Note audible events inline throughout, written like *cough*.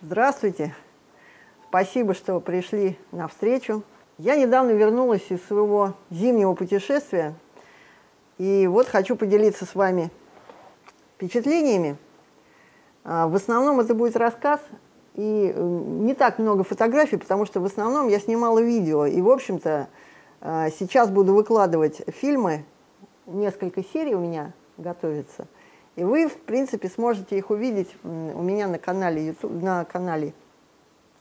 Здравствуйте. Спасибо, что пришли на встречу. Я недавно вернулась из своего зимнего путешествия, и вот хочу поделиться с вами впечатлениями. А, в основном это будет рассказ, и не так много фотографий, потому что в основном я снимала видео, и, в общем-то, а, сейчас буду выкладывать фильмы, несколько серий у меня готовится, и вы, в принципе, сможете их увидеть у меня на канале, на канале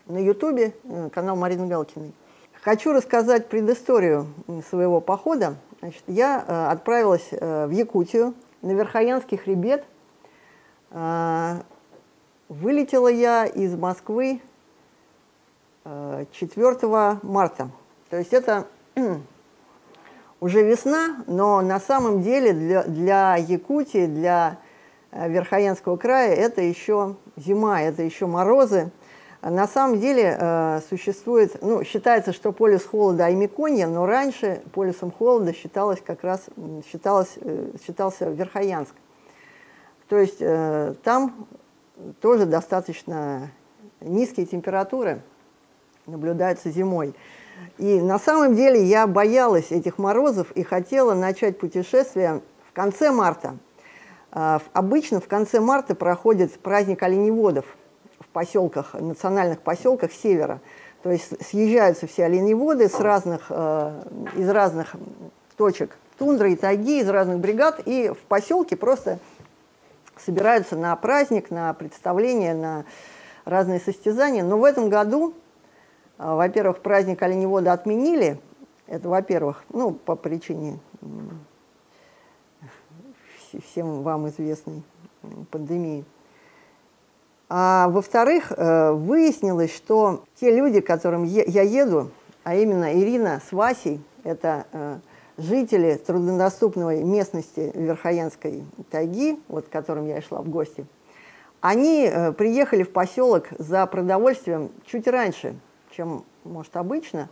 на Ютубе, э, канал Марины Галкиной. Хочу рассказать предысторию своего похода. Значит, я э, отправилась э, в Якутию, на Верхоянский хребет. Э, вылетела я из Москвы э, 4 марта. То есть это *clears throat* уже весна, но на самом деле для, для Якутии, для Верхоянского края это еще зима, это еще морозы. На самом деле э, существует, ну, считается, что полюс холода Аймеконья, но раньше полюсом холода считалось как раз, считалось, э, считался Верхоянск. То есть э, там тоже достаточно низкие температуры наблюдаются зимой. И на самом деле я боялась этих морозов и хотела начать путешествие в конце марта. Э, обычно в конце марта проходит праздник оленеводов – в поселках, национальных поселках севера. То есть съезжаются все оленеводы с разных, э, из разных точек тундры и тайги, из разных бригад, и в поселке просто собираются на праздник, на представление, на разные состязания. Но в этом году, э, во-первых, праздник оленевода отменили, это во-первых, ну, по причине всем вам известной пандемии. А во-вторых, э, выяснилось, что те люди, к которым я еду, а именно Ирина с Васей, это э, жители труднодоступной местности Верхоянской тайги, вот к которым я и шла в гости, они э, приехали в поселок за продовольствием чуть раньше, чем, может, обычно.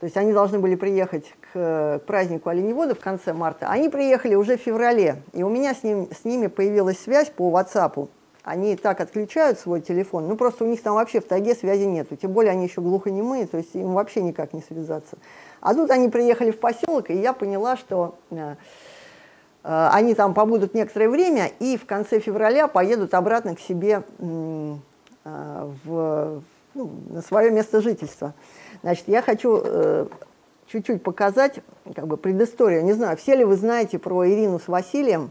То есть они должны были приехать к празднику оленевода в конце марта. Они приехали уже в феврале, и у меня с, ним, с ними появилась связь по WhatsApp они так отключают свой телефон, ну просто у них там вообще в тайге связи нету, тем более они еще глухонемые, то есть им вообще никак не связаться. А тут они приехали в поселок, и я поняла, что э, э, они там побудут некоторое время и в конце февраля поедут обратно к себе э, в, ну, на свое место жительства. Значит, я хочу э, чуть-чуть показать как бы предысторию. Не знаю, все ли вы знаете про Ирину с Василием,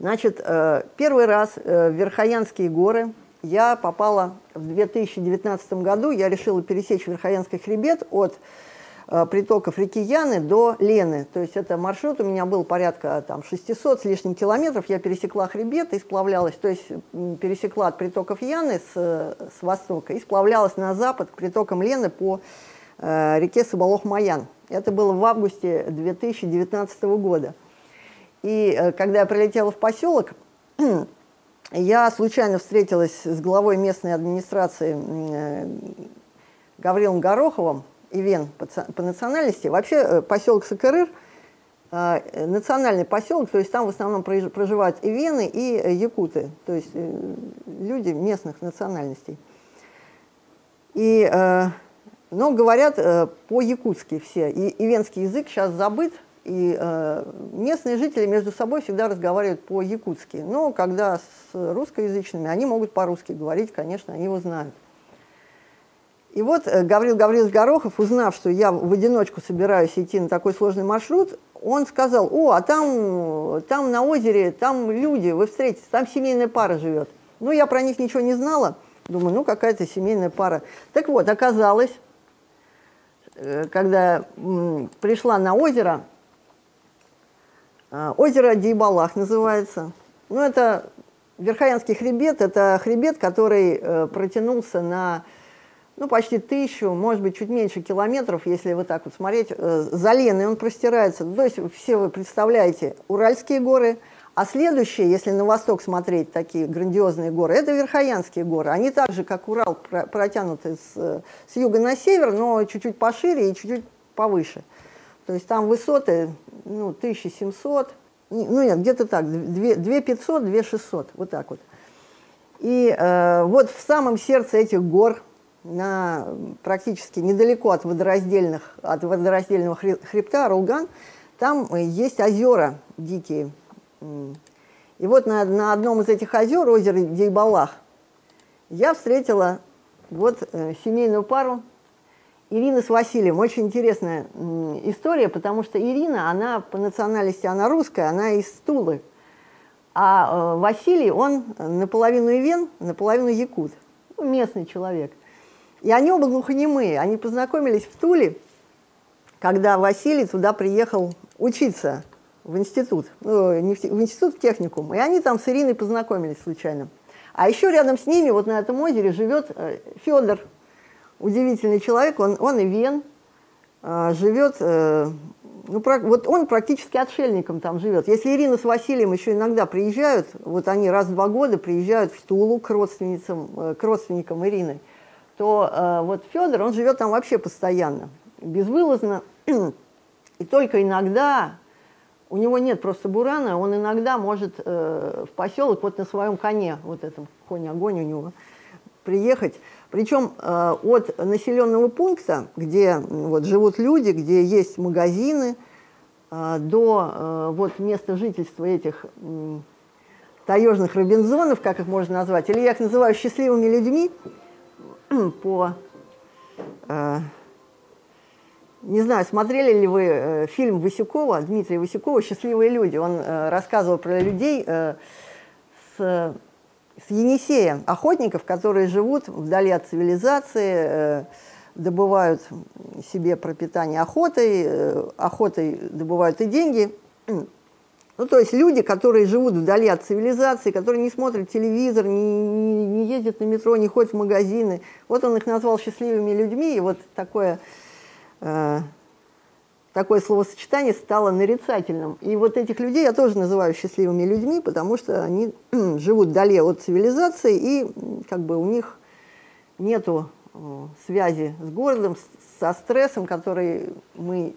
Значит, э, первый раз э, в Верхоянские горы я попала в 2019 году. Я решила пересечь Верхоянский хребет от э, притоков реки Яны до Лены. То есть это маршрут у меня был порядка там, 600 с лишним километров. Я пересекла хребет и сплавлялась, то есть пересекла от притоков Яны с, с востока и сплавлялась на запад к притокам Лены по реке Сабалох-Маян. Это было в августе 2019 года. И э, когда я прилетела в поселок, *clears throat* я случайно встретилась с главой местной администрации э, Гаврилом Гороховым, Ивен по, национальности. Вообще э, поселок Сакырыр национальный поселок, то есть там в основном проживают и вены, и якуты, то есть люди местных национальностей. И, но говорят по-якутски все. И ивенский язык сейчас забыт, и э, местные жители между собой всегда разговаривают по-якутски. Но когда с русскоязычными, они могут по-русски говорить, конечно, они его знают. И вот э, Гаврил Гаврилович Горохов, узнав, что я в одиночку собираюсь идти на такой сложный маршрут, он сказал, о, а там, там на озере, там люди, вы встретитесь, там семейная пара живет. Ну, я про них ничего не знала. Думаю, ну, какая-то семейная пара. Так вот, оказалось, э, когда пришла на озеро, а, озеро Дейбалах называется. Ну, это Верхоянский хребет, это хребет, который э, протянулся на ну, почти тысячу, может быть, чуть меньше километров, если вот так вот смотреть, э, за Леной он простирается. То есть все вы представляете Уральские горы, а следующие, если на восток смотреть, такие грандиозные горы, это Верхоянские горы. Они так же, как Урал, протянуты с, с юга на север, но чуть-чуть пошире и чуть-чуть повыше. То есть там высоты ну, 1700, ну нет, где-то так, 2500, 2600, вот так вот. И э, вот в самом сердце этих гор, на, практически недалеко от, водораздельных, от водораздельного хребта Рулган, там есть озера дикие. И вот на, на одном из этих озер, озеро Дейбалах, я встретила вот э, семейную пару Ирина с Василием. Очень интересная история, потому что Ирина, она по национальности, она русская, она из Тулы. А э, Василий, он наполовину ивен, наполовину якут, ну, местный человек. И они оба глухонемые. Они познакомились в Туле, когда Василий туда приехал учиться в институт, ну, не в, в институт, в техникум. И они там с Ириной познакомились случайно. А еще рядом с ними, вот на этом озере, живет э, Федор, удивительный человек, он, он и вен, э, живет, э, ну, вот он практически отшельником там живет. Если Ирина с Василием еще иногда приезжают, вот они раз в два года приезжают в Тулу к родственницам, к родственникам Ирины, то вот Федор, он живет там вообще постоянно, безвылазно, *clears throat* и только иногда у него нет просто бурана, он иногда может э, в поселок вот на своем коне, вот этом конь-огонь у него, приехать. Причем э, от населенного пункта, где вот, живут люди, где есть магазины, э, до э, вот, места жительства этих э, таежных робинзонов, как их можно назвать, или я их называю счастливыми людьми *clears throat* по... Э, не знаю, смотрели ли вы э, фильм Васюкова, Дмитрия Васюкова «Счастливые люди». Он э, рассказывал про людей э, с, с Енисея, охотников, которые живут вдали от цивилизации, добывают себе пропитание охотой, охотой добывают и деньги. *clears throat* Ну, то есть люди, которые живут вдали от цивилизации, которые не смотрят телевизор, не, не, не ездят на метро, не ходят в магазины. Вот он их назвал счастливыми людьми, и вот такое такое словосочетание стало нарицательным. И вот этих людей я тоже называю счастливыми людьми, потому что они *clears throat* живут вдали от цивилизации, и как бы у них нету связи с городом, со стрессом, который мы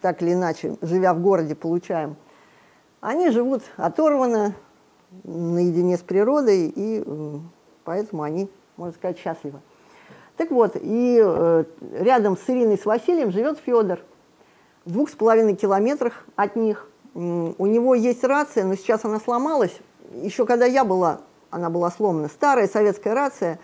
так или иначе, живя в городе, получаем. Они живут оторванно, наедине с природой, и поэтому они, можно сказать, счастливы. Так вот, и э, рядом с Ириной с Василием живет Федор. В двух с половиной километрах от них. У него есть рация, но сейчас она сломалась. Еще когда я была, она была сломана. Старая советская рация.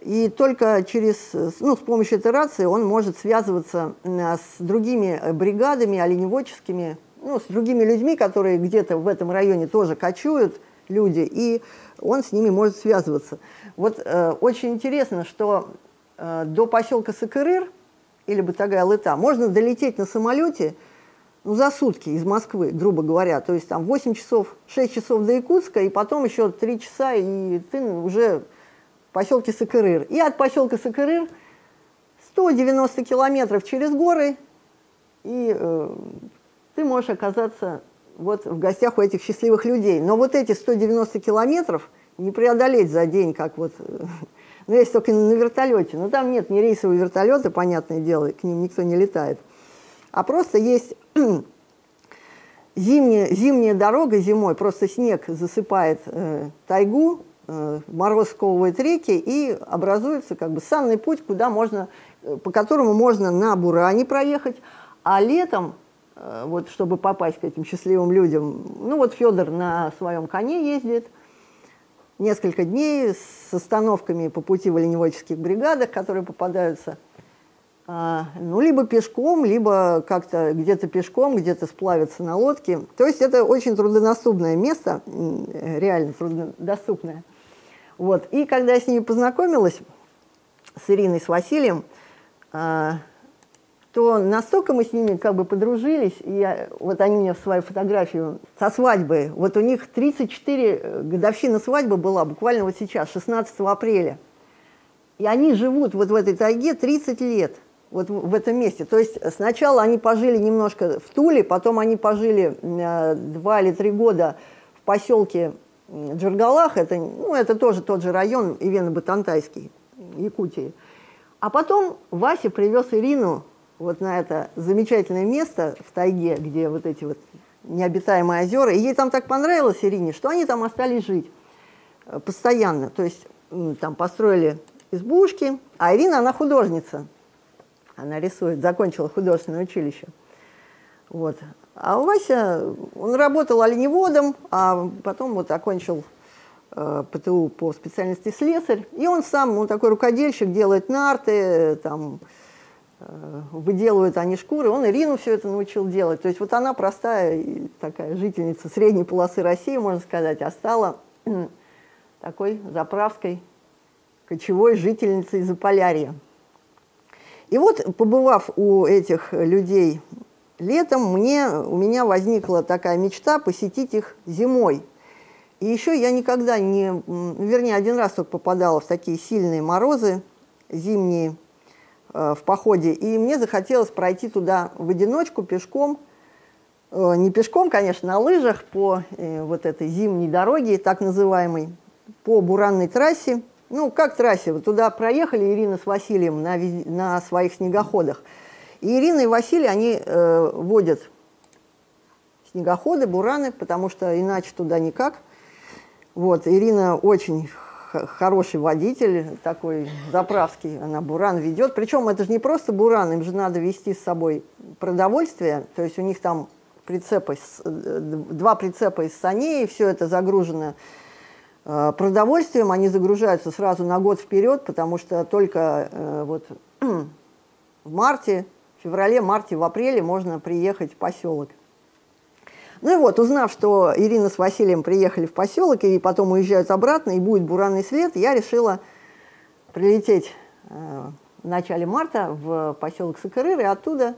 И только через, ну, с помощью этой рации он может связываться с другими бригадами оленеводческими, ну, с другими людьми, которые где-то в этом районе тоже кочуют, люди, и он с ними может связываться. Вот э, очень интересно, что Э, до поселка Сакырыр или Батагай-Лыта можно долететь на самолете ну, за сутки из Москвы, грубо говоря. То есть там 8 часов, 6 часов до Якутска, и потом еще 3 часа, и ты уже в поселке Сакырыр. И от поселка Сакырыр 190 километров через горы, и э, ты можешь оказаться вот в гостях у этих счастливых людей. Но вот эти 190 километров не преодолеть за день, как вот *laughs* но есть только на вертолете. Но там нет ни рейсового вертолета, понятное дело, к ним никто не летает. А просто есть *clears throat* зимняя, зимняя дорога зимой, просто снег засыпает э, тайгу, э, мороз сковывает реки, и образуется как бы санный путь, куда можно, э, по которому можно на Буране проехать, а летом э, вот чтобы попасть к этим счастливым людям, ну вот Федор на своем коне ездит – несколько дней с остановками по пути в оленеводческих бригадах, которые попадаются. А, ну, либо пешком, либо как-то где-то пешком, где-то сплавиться на лодке. То есть это очень труднодоступное место, реально труднодоступное. Вот. И когда я с ними познакомилась, с Ириной, с Василием, а, то настолько мы с ними как бы подружились, и я, вот они мне свою фотографию со свадьбы, вот у них 34 э, годовщина свадьбы была буквально вот сейчас, 16 апреля. И они живут вот в этой тайге 30 лет, вот в этом месте. То есть сначала они пожили немножко в Туле, потом они пожили э, два или три года в поселке Джергалах, это, ну, это тоже тот же район, Ивено-Батантайский, Якутии. А потом Вася привез Ирину вот на это замечательное место в тайге, где вот эти вот необитаемые озера. И ей там так понравилось, Ирине, что они там остались жить. э, постоянно. То есть там построили избушки, а Ирина, она художница. Она рисует, закончила художественное училище. Вот. А Вася, он работал оленеводом, а потом вот окончил э, ПТУ по специальности слесарь. И он сам, он такой рукодельщик, делает нарты, там, э, выделывают они шкуры. Он Ирину все это научил делать. То есть вот она простая такая жительница средней полосы России, можно сказать, а стала такой заправской кочевой жительницей Заполярья. И вот, побывав у этих людей летом, мне, у меня возникла такая мечта посетить их зимой. И еще я никогда не, вернее, один раз только попадала в такие сильные морозы зимние э, в походе, и мне захотелось пройти туда в одиночку, пешком, э, не пешком, конечно, на лыжах по э, вот этой зимней дороге, так называемой, по буранной трассе. Ну, как трассе, вот туда проехали Ирина с Василием на, на своих снегоходах. И Ирина и Василий, они э, водят снегоходы, бураны, потому что иначе туда никак. Вот, Ирина очень хороший водитель, такой заправский, она буран ведет. Причем это же не просто буран, им же надо вести с собой продовольствие, то есть у них там прицепы, э, два прицепа из саней, все это загружено Э, продовольствием они загружаются сразу на год вперед, потому что только э, вот *clears throat* в марте, в феврале, марте, в апреле можно приехать в поселок. Ну и вот, узнав, что Ирина с Василием приехали в поселок и потом уезжают обратно, и будет буранный след, я решила прилететь э, в начале марта в поселок Сакарыр и оттуда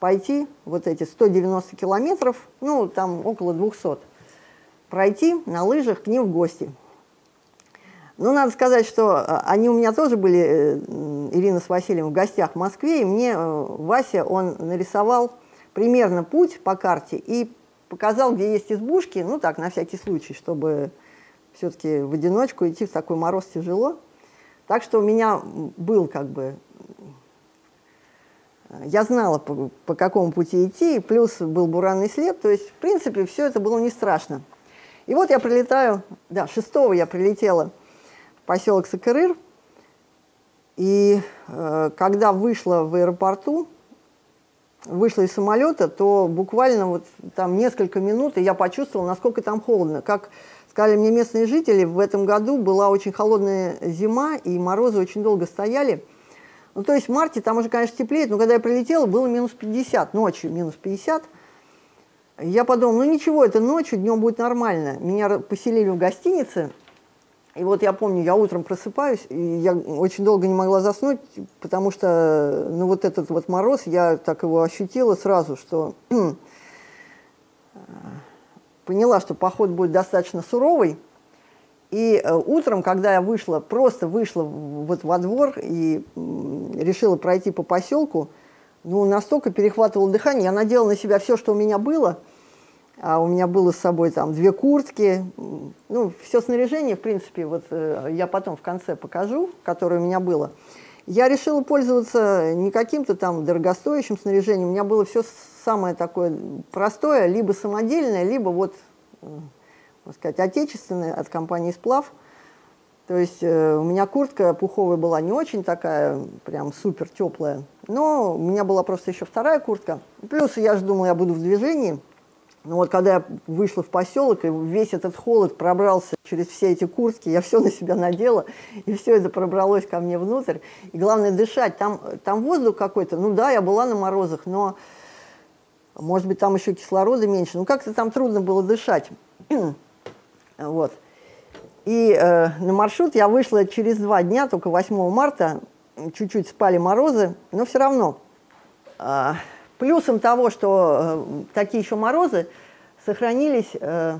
пойти вот эти 190 километров, ну там около 200, пройти на лыжах к ним в гости. Ну, надо сказать, что а, они у меня тоже были, э, Ирина с Василием, в гостях в Москве, и мне э, Вася, он нарисовал примерно путь по карте и показал, где есть избушки, ну так, на всякий случай, чтобы все-таки в одиночку идти в такой мороз тяжело. Так что у меня был как бы... Я знала, по, по какому пути идти, плюс был буранный след, то есть, в принципе, все это было не страшно. И вот я прилетаю, да, 6 я прилетела поселок Сакырыр. И э, когда вышла в аэропорту, вышла из самолета, то буквально вот там несколько минут, и я почувствовала, насколько там холодно. Как сказали мне местные жители, в этом году была очень холодная зима, и морозы очень долго стояли. Ну, то есть в марте там уже, конечно, теплеет, но когда я прилетела, было минус 50, ночью минус 50. Я подумала, ну ничего, это ночью, днем будет нормально. Меня поселили в гостинице, и вот я помню, я утром просыпаюсь, и я очень долго не могла заснуть, потому что, ну, вот этот вот мороз, я так его ощутила сразу, что *clears throat* поняла, что поход будет достаточно суровый. И э, утром, когда я вышла, просто вышла вот во двор и решила пройти по поселку, ну, настолько перехватывало дыхание, я надела на себя все, что у меня было – а у меня было с собой там две куртки, ну, все снаряжение, в принципе, вот э, я потом в конце покажу, которое у меня было. Я решила пользоваться не каким-то там дорогостоящим снаряжением, у меня было все самое такое простое, либо самодельное, либо вот, э, можно сказать, отечественное от компании «Сплав». То есть э, у меня куртка пуховая была не очень такая, прям супер теплая, но у меня была просто еще вторая куртка. Плюс я же думала, я буду в движении – но вот когда я вышла в поселок, и весь этот холод пробрался через все эти куртки, я все на себя надела, и все это пробралось ко мне внутрь. И главное дышать. Там, там воздух какой-то. Ну да, я была на морозах, но может быть там еще кислорода меньше. Ну как-то там трудно было дышать. *clears throat* вот. И э, на маршрут я вышла через два дня, только 8 марта. Чуть-чуть спали морозы, но все равно. Э, Плюсом того, что э, такие еще морозы, сохранились, э,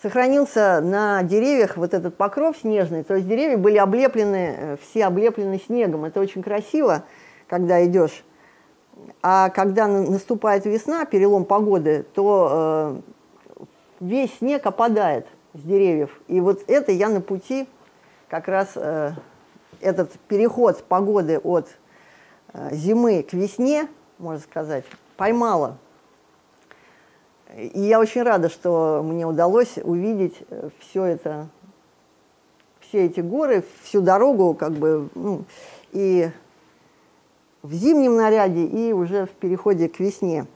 сохранился на деревьях вот этот покров снежный, то есть деревья были облеплены, э, все облеплены снегом. Это очень красиво, когда идешь. А когда наступает весна, перелом погоды, то весь снег опадает с деревьев. И вот это я на пути как раз этот переход погоды от зимы к весне – можно сказать, поймала. И я очень рада, что мне удалось увидеть э, все это все эти горы, всю дорогу, как бы, ну, и в зимнем наряде, и уже в переходе к весне.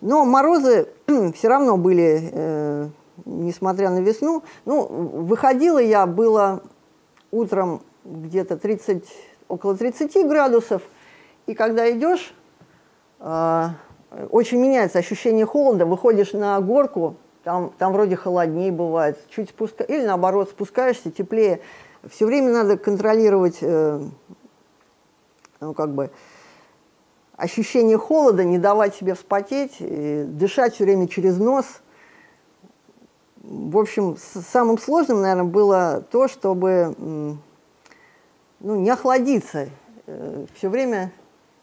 Но морозы *clears throat* все равно были, э, несмотря на весну. Ну, выходила я, было утром где-то 30, около 30 градусов, и когда идешь, очень меняется ощущение холода, выходишь на горку, там, там вроде холоднее бывает, чуть спуска... или наоборот спускаешься, теплее. Все время надо контролировать, э, ну как бы, ощущение холода, не давать себе вспотеть, дышать все время через нос. В общем, самым сложным, наверное, было то, чтобы ну, не охладиться, э, все время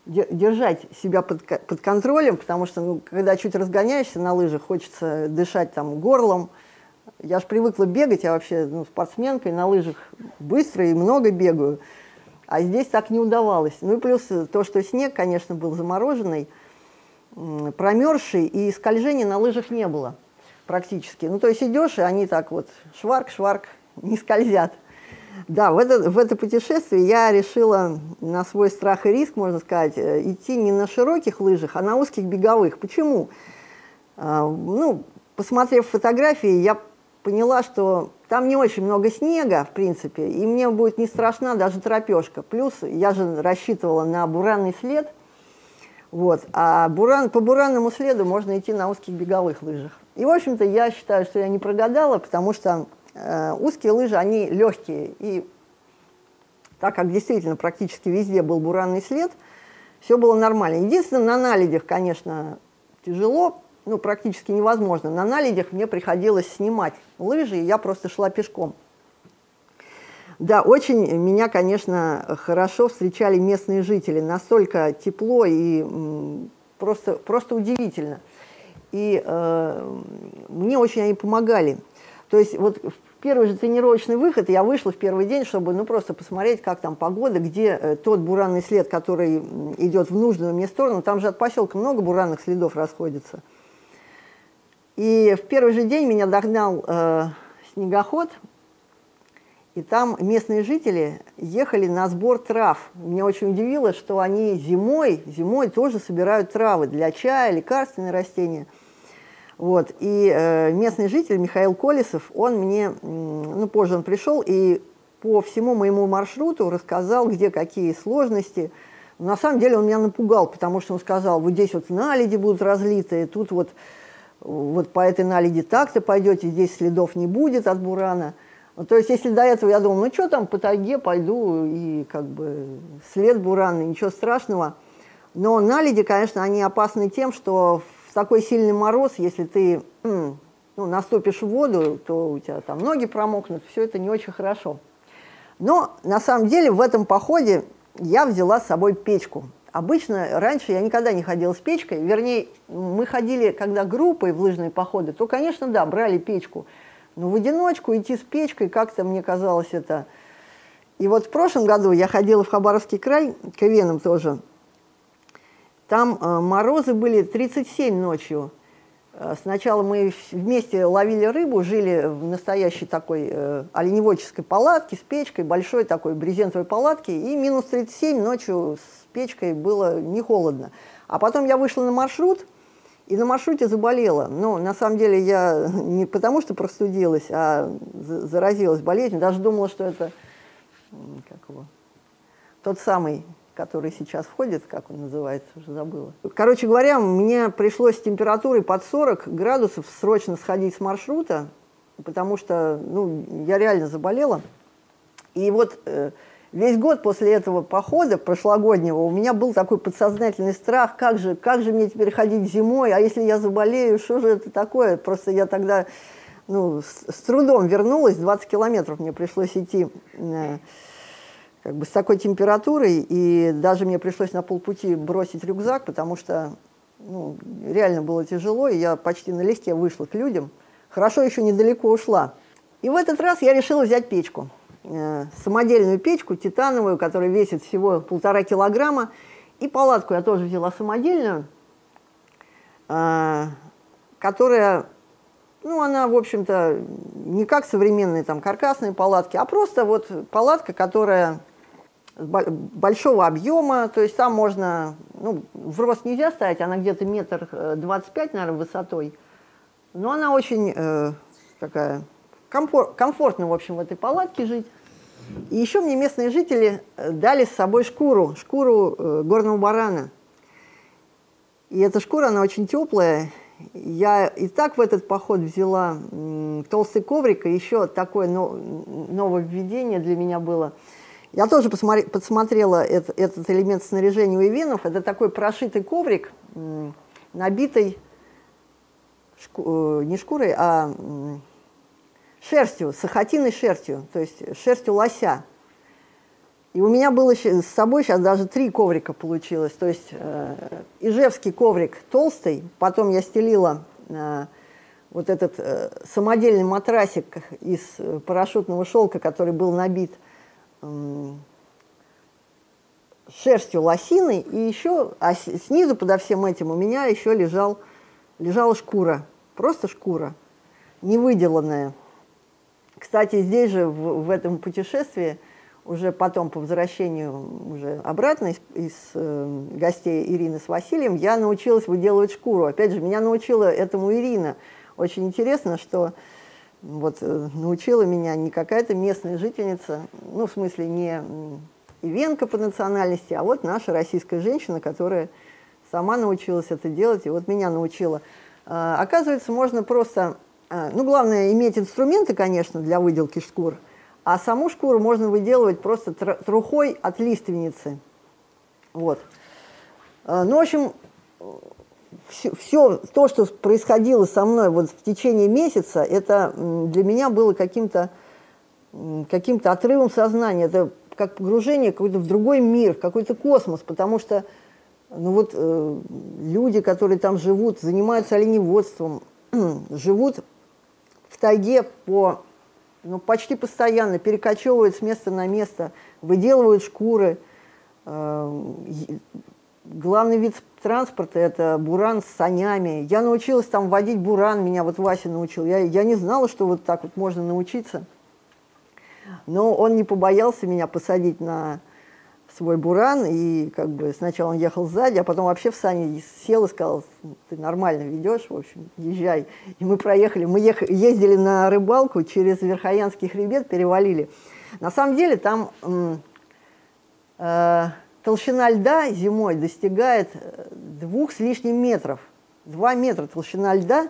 держать себя под, под контролем, потому что, ну, когда чуть разгоняешься на лыжах, хочется дышать там горлом. Я же привыкла бегать, я вообще ну, спортсменкой на лыжах быстро и много бегаю. А здесь так не удавалось. Ну и плюс то, что снег, конечно, был замороженный, промерзший, и скольжения на лыжах не было практически. Ну то есть идешь, и они так вот шварк-шварк не скользят. Да, в это, в это путешествие я решила на свой страх и риск, можно сказать, э, идти не на широких лыжах, а на узких беговых. Почему? А, ну, посмотрев фотографии, я поняла, что там не очень много снега, в принципе, и мне будет не страшна даже тропешка. Плюс я же рассчитывала на буранный след, вот, а буран, по буранному следу можно идти на узких беговых лыжах. И, в общем-то, я считаю, что я не прогадала, потому что узкие лыжи, они легкие. И так как действительно практически везде был буранный след, все было нормально. Единственное, на наледях, конечно, тяжело, ну, практически невозможно. На наледях мне приходилось снимать лыжи, и я просто шла пешком. Да, очень меня, конечно, хорошо встречали местные жители. Настолько тепло и просто, просто удивительно. И э, мне очень они помогали. То есть вот первый же тренировочный выход я вышла в первый день, чтобы ну просто посмотреть, как там погода, где э, тот буранный след, который идет в нужную мне сторону. Там же от поселка много буранных следов расходится. И в первый же день меня догнал э, снегоход, и там местные жители ехали на сбор трав. Меня очень удивило, что они зимой, зимой тоже собирают травы для чая, лекарственные растения – вот. И э, местный житель Михаил Колесов, он мне, ну, позже он пришел и по всему моему маршруту рассказал, где какие сложности. Но на самом деле он меня напугал, потому что он сказал, вот здесь вот наледи будут разлитые, тут вот, вот по этой наледи так-то пойдете, здесь следов не будет от бурана. Ну, то есть, если до этого я думал, ну что там, по тайге пойду, и как бы след буранный, ничего страшного. Но наледи, конечно, они опасны тем, что в такой сильный мороз, если ты ну, наступишь в воду, то у тебя там ноги промокнут, все это не очень хорошо. Но на самом деле в этом походе я взяла с собой печку. Обычно раньше я никогда не ходила с печкой, вернее, мы ходили, когда группой в лыжные походы, то, конечно, да, брали печку. Но в одиночку идти с печкой как-то мне казалось это... И вот в прошлом году я ходила в Хабаровский край, к Ивенам тоже, там э, морозы были 37 ночью. Э, сначала мы вместе ловили рыбу, жили в настоящей такой э, оленеводческой палатке с печкой, большой такой брезентовой палатке, и минус 37 ночью с печкой было не холодно. А потом я вышла на маршрут, и на маршруте заболела. Но на самом деле я *laughs* не потому, что простудилась, а заразилась болезнью. Даже думала, что это как его, тот самый который сейчас входит, как он называется, уже забыла. Короче говоря, мне пришлось с температурой под 40 градусов срочно сходить с маршрута, потому что ну, я реально заболела. И вот э, весь год после этого похода прошлогоднего у меня был такой подсознательный страх, как же, как же мне теперь ходить зимой, а если я заболею, что же это такое? Просто я тогда ну, с, с трудом вернулась, 20 километров мне пришлось идти. Э, как бы с такой температурой, и даже мне пришлось на полпути бросить рюкзак, потому что ну, реально было тяжело, и я почти налегке вышла к людям. Хорошо еще недалеко ушла. И в этот раз я решила взять печку. Э, самодельную печку, титановую, которая весит всего полтора килограмма. И палатку я тоже взяла самодельную, э, которая ну, она, в общем-то, не как современные там каркасные палатки, а просто вот палатка, которая большого объема, то есть там можно, ну, в рост нельзя ставить, она где-то метр э, двадцать пять, наверное, высотой, но она очень э, такая комфор, комфортно, в общем, в этой палатке жить. И еще мне местные жители э, дали с собой шкуру, шкуру э, горного барана. И эта шкура, она очень теплая. Я и так в этот поход взяла толстый коврик, и еще такое но, нововведение для меня было – я тоже посмотри, подсмотрела это, этот элемент снаряжения у ивенов. Это такой прошитый коврик, набитый шку, э, не шкурой, а шерстью, сахатиной шерстью, то есть шерстью лося. И у меня было с собой сейчас даже три коврика получилось. То есть э, ижевский коврик толстый, потом я стелила э, вот этот э, самодельный матрасик из э, парашютного шелка, который был набит – шерстью лосиной, и еще, а снизу подо всем этим у меня еще лежал, лежала шкура, просто шкура, не выделанная. Кстати, здесь же, в, в этом путешествии, уже потом по возвращению уже обратно из, из э, гостей Ирины с Василием, я научилась выделывать шкуру. Опять же, меня научила этому Ирина. Очень интересно, что вот э, научила меня не какая-то местная жительница, ну, в смысле, не ивенка по национальности, а вот наша российская женщина, которая сама научилась это делать, и вот меня научила. А, оказывается, можно просто, а, ну, главное, иметь инструменты, конечно, для выделки шкур, а саму шкуру можно выделывать просто трухой от лиственницы. Вот. А, ну, в общем, все, все то, что происходило со мной вот в течение месяца, это для меня было каким-то каким-то отрывом сознания. Это как погружение какой-то в другой мир, в какой-то космос, потому что ну вот э, люди, которые там живут, занимаются оленеводством, *clears throat* живут в тайге по, ну, почти постоянно, перекочевывают с места на место, выделывают шкуры, э, главный вид транспорта – это буран с санями. Я научилась там водить буран, меня вот Вася научил. Я, я не знала, что вот так вот можно научиться. Но он не побоялся меня посадить на свой буран, и как бы сначала он ехал сзади, а потом вообще в сани сел и сказал, ты нормально ведешь, в общем, езжай. И мы проехали, мы ехали, ездили на рыбалку через Верхоянский хребет, перевалили. На самом деле там э, толщина льда зимой достигает э, двух с лишним метров. Два метра толщина льда.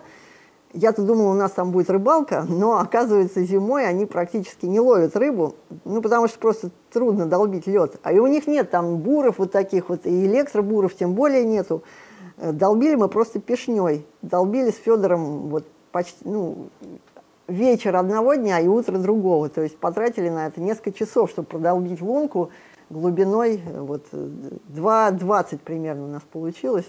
Я-то думала, у нас там будет рыбалка, но оказывается, зимой они практически не ловят рыбу, ну, потому что просто трудно долбить лед. А и у них нет там буров вот таких вот, и электробуров тем более нету. Э, долбили мы просто пешней. Долбили с Федором вот почти, ну, вечер одного дня и утро другого. То есть потратили на это несколько часов, чтобы продолбить лунку, глубиной э, вот 2,20 примерно у нас получилось.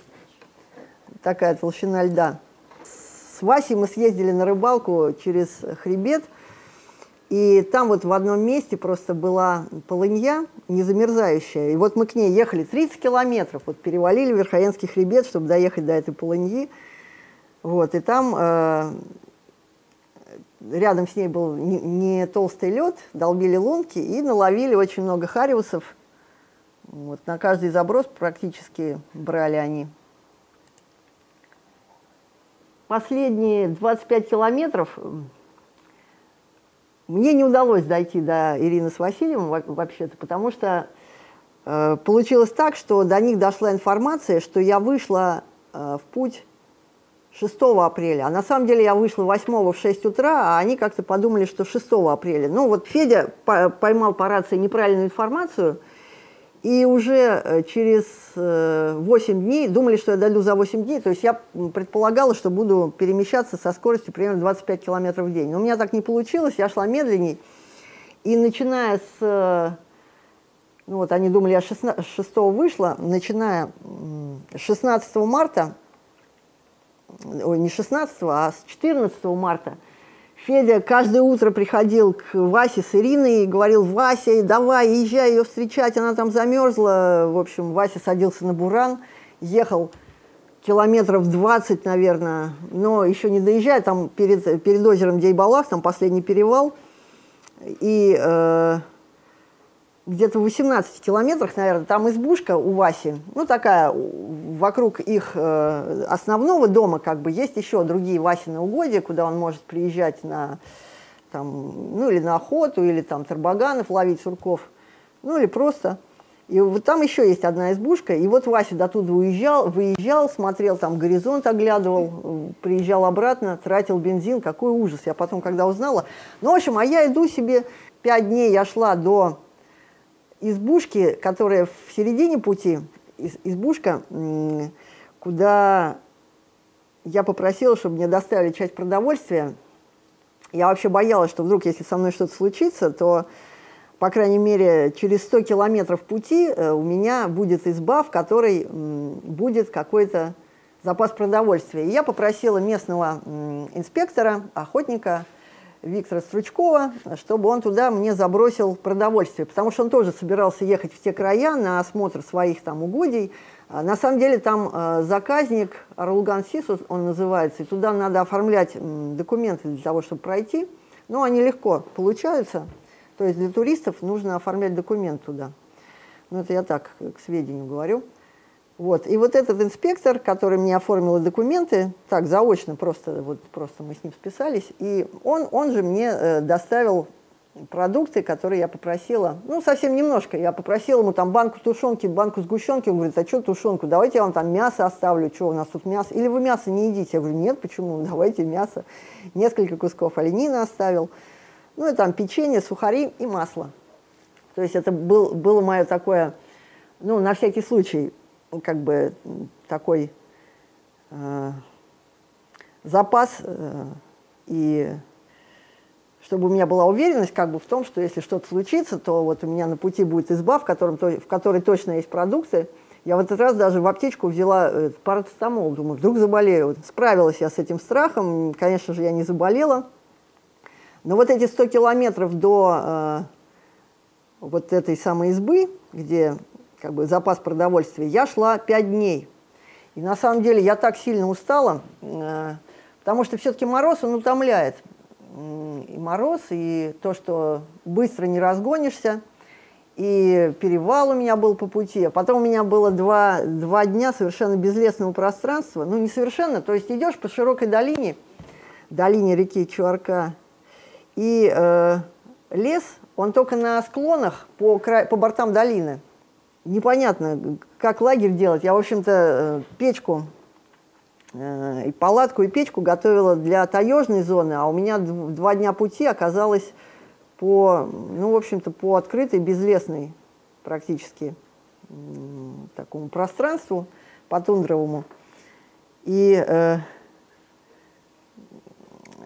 Такая толщина льда. С Васей мы съездили на рыбалку через хребет, и там вот в одном месте просто была полынья не замерзающая. И вот мы к ней ехали 30 километров, вот перевалили Верхоенский хребет, чтобы доехать до этой полыньи. Вот, и там э, рядом с ней был не, не толстый лед, долбили лунки и наловили очень много хариусов. Вот, на каждый заброс практически брали они. Последние 25 километров мне не удалось дойти до Ирины с Васильевым вообще-то, потому что э, получилось так, что до них дошла информация, что я вышла э, в путь 6 апреля. А на самом деле я вышла 8 в 6 утра, а они как-то подумали, что 6 апреля. Ну вот Федя поймал по рации неправильную информацию, и уже э, через 8 э, дней, думали, что я дойду за 8 дней, то есть я предполагала, что буду перемещаться со скоростью примерно 25 километров в день. Но у меня так не получилось, я шла медленней. И начиная с... Э, ну вот они думали, я 16, 6 вышла, начиная с 16 марта ой, не 16, а с 14 марта, Федя каждое утро приходил к Васе с Ириной и говорил, Вася, давай, езжай ее встречать, она там замерзла. В общем, Вася садился на буран, ехал километров 20, наверное, но еще не доезжая, там перед, перед озером Дейбалах, там последний перевал, и э, где-то в 18 километрах, наверное, там избушка у Васи, ну такая, вокруг их э, основного дома как бы есть еще другие Васины угодья, куда он может приезжать на, там, ну или на охоту, или там тарбаганов ловить сурков, ну или просто. И вот там еще есть одна избушка, и вот Вася до туда уезжал, выезжал, смотрел там горизонт, оглядывал, приезжал обратно, тратил бензин, какой ужас. Я потом, когда узнала, ну, в общем, а я иду себе, пять дней я шла до избушки, которая в середине пути, избушка, куда я попросила, чтобы мне доставили часть продовольствия. Я вообще боялась, что вдруг, если со мной что-то случится, то по крайней мере, через 100 километров пути э, у меня будет изба, в которой будет какой-то запас продовольствия. И я попросила местного инспектора, охотника Виктора Стручкова, чтобы он туда мне забросил продовольствие, потому что он тоже собирался ехать в те края на осмотр своих там угодий. А на самом деле там э, заказник Орлуган Сисус, он называется, и туда надо оформлять документы для того, чтобы пройти. Но они легко получаются, то есть для туристов нужно оформлять документ туда. Ну, это я так, к сведению говорю. Вот. И вот этот инспектор, который мне оформил документы, так, заочно, просто, вот, просто мы с ним списались, и он, он же мне э, доставил продукты, которые я попросила, ну, совсем немножко. Я попросила ему там банку тушенки, банку сгущенки. Он говорит, а что тушенку? Давайте я вам там мясо оставлю, что у нас тут мясо. Или вы мясо не едите? Я говорю, нет, почему? *laughs* Давайте мясо. Несколько кусков оленины оставил. Ну и там печенье, сухари и масло. То есть это был, было мое такое, ну, на всякий случай, как бы такой э, запас, э, и чтобы у меня была уверенность как бы в том, что если что-то случится, то вот у меня на пути будет изба, в, котором, в которой точно есть продукты. Я в этот раз даже в аптечку взяла э, парацетамол, думаю, вдруг заболею. Справилась я с этим страхом, конечно же, я не заболела. Но вот эти 100 километров до э, вот этой самой избы, где как бы запас продовольствия, я шла 5 дней. И на самом деле я так сильно устала, э, потому что все-таки мороз, он утомляет. И мороз, и то, что быстро не разгонишься, и перевал у меня был по пути. А потом у меня было два, два дня совершенно безлесного пространства. Ну, не совершенно, то есть идешь по широкой долине, долине реки Чуарка, и э, лес, он только на склонах по, край, по бортам долины. Непонятно, как лагерь делать. Я, в общем-то, э, печку, э, и палатку, и печку готовила для таежной зоны, а у меня два дня пути оказалось по, ну, в общем-то, по открытой, безлесной практически такому пространству, по тундровому. И э,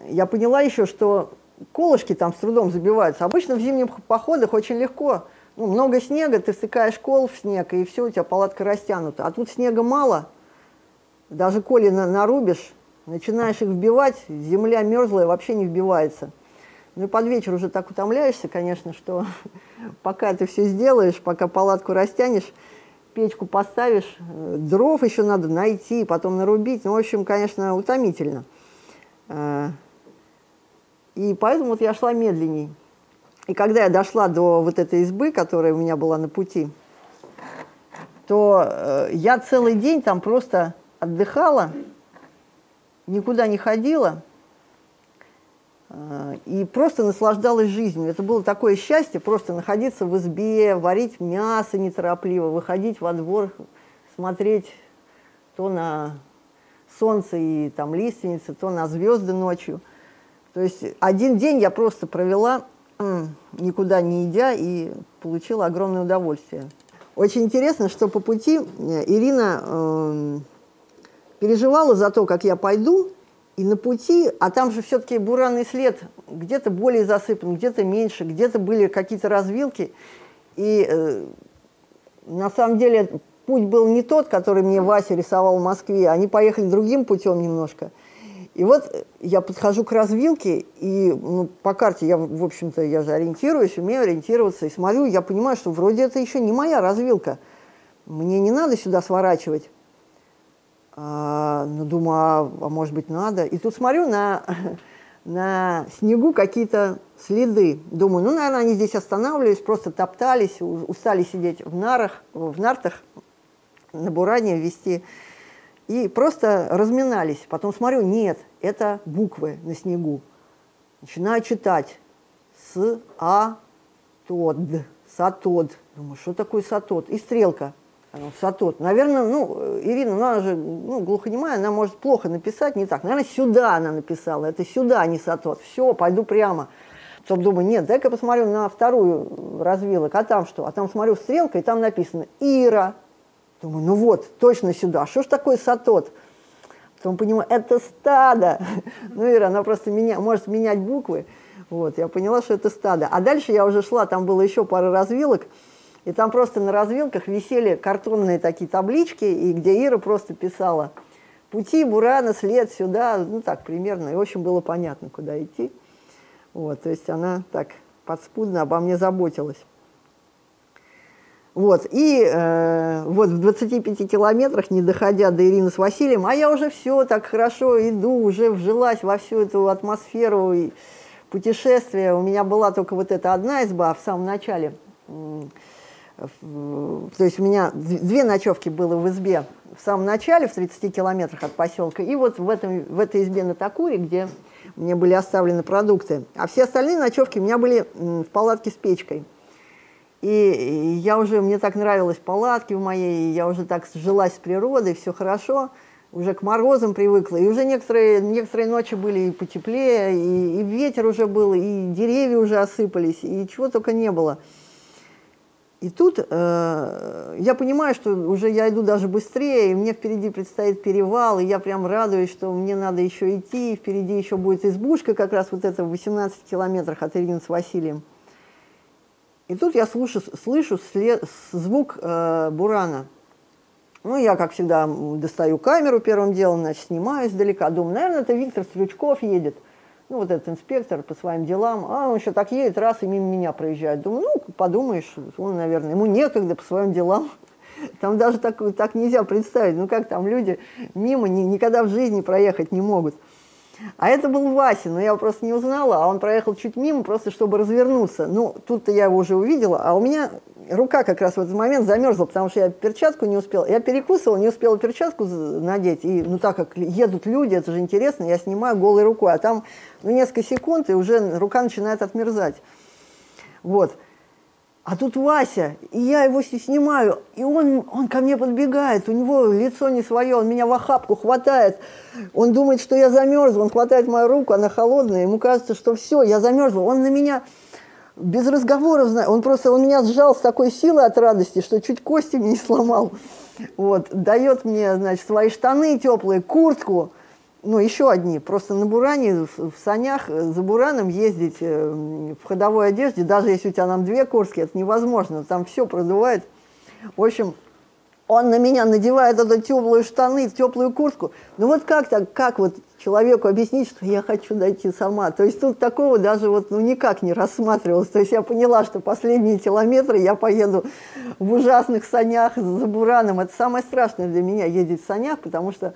я поняла еще, что колышки там с трудом забиваются. Обычно в зимних походах очень легко. Ну, много снега, ты стыкаешь кол в снег, и все, у тебя палатка растянута. А тут снега мало, даже коли на, нарубишь, начинаешь их вбивать, земля мерзлая, вообще не вбивается. Ну и под вечер уже так утомляешься, конечно, что *laughs* пока ты все сделаешь, пока палатку растянешь, печку поставишь, э, дров еще надо найти, потом нарубить. Ну, в общем, конечно, утомительно. Э, и поэтому вот я шла медленней. И когда я дошла до вот этой избы, которая у меня была на пути, то э, я целый день там просто отдыхала, никуда не ходила э, и просто наслаждалась жизнью. Это было такое счастье, просто находиться в избе, варить мясо неторопливо, выходить во двор, смотреть то на солнце и там лиственницы, то на звезды ночью – то есть один день я просто провела, никуда не идя, и получила огромное удовольствие. Очень интересно, что по пути э, Ирина э, переживала за то, как я пойду, и на пути, а там же все-таки буранный след, где-то более засыпан, где-то меньше, где-то были какие-то развилки. И э, на самом деле путь был не тот, который мне Вася рисовал в Москве, они поехали другим путем немножко – и вот я подхожу к развилке, и ну, по карте я, в общем-то, я же ориентируюсь, умею ориентироваться, и смотрю, я понимаю, что вроде это еще не моя развилка. Мне не надо сюда сворачивать. А, ну, думаю, а, а может быть надо. И тут смотрю на, *laughs* на снегу какие-то следы. Думаю, ну, наверное, они здесь останавливались, просто топтались, устали сидеть в нарах, в нартах, на буране вести. И просто разминались. Потом смотрю, нет, это буквы на снегу. Начинаю читать. С, а, тод, сатод. Думаю, что такое сатод? И стрелка. Сатот. Наверное, ну, Ирина, ну, она же ну, глухонемая, она может плохо написать, не так. Наверное, сюда она написала, это сюда, а не Сатот. Все, пойду прямо. Потом думаю, нет, дай-ка посмотрю на вторую развилок, а там что? А там смотрю стрелка, и там написано Ира. Думаю, ну вот, точно сюда. Что ж такое Сатот? Потом понимаю, это стадо. *laughs* Ну, Ира, она просто меня, может менять буквы. Вот, я поняла, что это стадо. А дальше я уже шла, там было еще пара развилок, и там просто на развилках висели картонные такие таблички, и где Ира просто писала «Пути Бурана, след сюда», ну так примерно, и очень было понятно, куда идти. Вот, то есть она так подспудно обо мне заботилась. Вот, и э, вот в 25 километрах, не доходя до Ирины с Василием, а я уже все так хорошо иду, уже вжилась во всю эту атмосферу и путешествия. У меня была только вот эта одна изба в самом начале – то есть у меня две ночевки было в избе в самом начале, в 30 километрах от поселка, и вот в, этом, в этой избе на Такуре, где мне были оставлены продукты. А все остальные ночевки у меня были в палатке с печкой. И я уже, мне так нравилось палатки в моей, я уже так сжилась с природой, все хорошо, уже к морозам привыкла. И уже некоторые, некоторые ночи были и потеплее, и, и ветер уже был, и деревья уже осыпались, и чего только не было. И тут э, я понимаю, что уже я иду даже быстрее, и мне впереди предстоит перевал, и я прям радуюсь, что мне надо еще идти, впереди еще будет избушка, как раз вот это в 18 километрах от Ирины с Василием. И тут я слышу, слышу след, звук э, бурана. Ну, я, как всегда, достаю камеру первым делом, значит, снимаю издалека, думаю, наверное, это Виктор Стручков едет – ну, вот этот инспектор по своим делам, а он еще так едет, раз и мимо меня проезжает. Думаю, ну, подумаешь, он, наверное, ему некогда по своим делам. *laughs* Там даже так, так нельзя представить, ну как там люди мимо ни, никогда в жизни проехать не могут. А это был Вася, но я его просто не узнала, а он проехал чуть мимо, просто чтобы развернуться. Ну, тут-то я его уже увидела, а у меня рука как раз в этот момент замерзла, потому что я перчатку не успела. Я перекусывала, не успела перчатку надеть. И, ну, так как едут люди, это же интересно, я снимаю голой рукой. А там, ну, несколько секунд, и уже рука начинает отмерзать. Вот. А тут Вася, и я его снимаю, и он, он ко мне подбегает, у него лицо не свое, он меня в охапку хватает. Он думает, что я замерзла, он хватает мою руку, она холодная, ему кажется, что все, я замерзла. Он на меня без разговоров, он просто, он меня сжал с такой силой от радости, что чуть кости мне не сломал. Вот, дает мне, значит, свои штаны теплые, куртку, ну, еще одни. Просто на буране, в, санях э, за бураном ездить э, в ходовой одежде, даже если у тебя там две куртки, это невозможно, там все продувает. В общем, он на меня надевает эту теплую штаны, теплую куртку. Ну вот как так, как вот человеку объяснить, что я хочу дойти сама? То есть тут такого даже вот ну никак не рассматривалось. То есть я поняла, что последние километры я поеду в ужасных санях за бураном. Это самое страшное для меня ездить в санях, потому что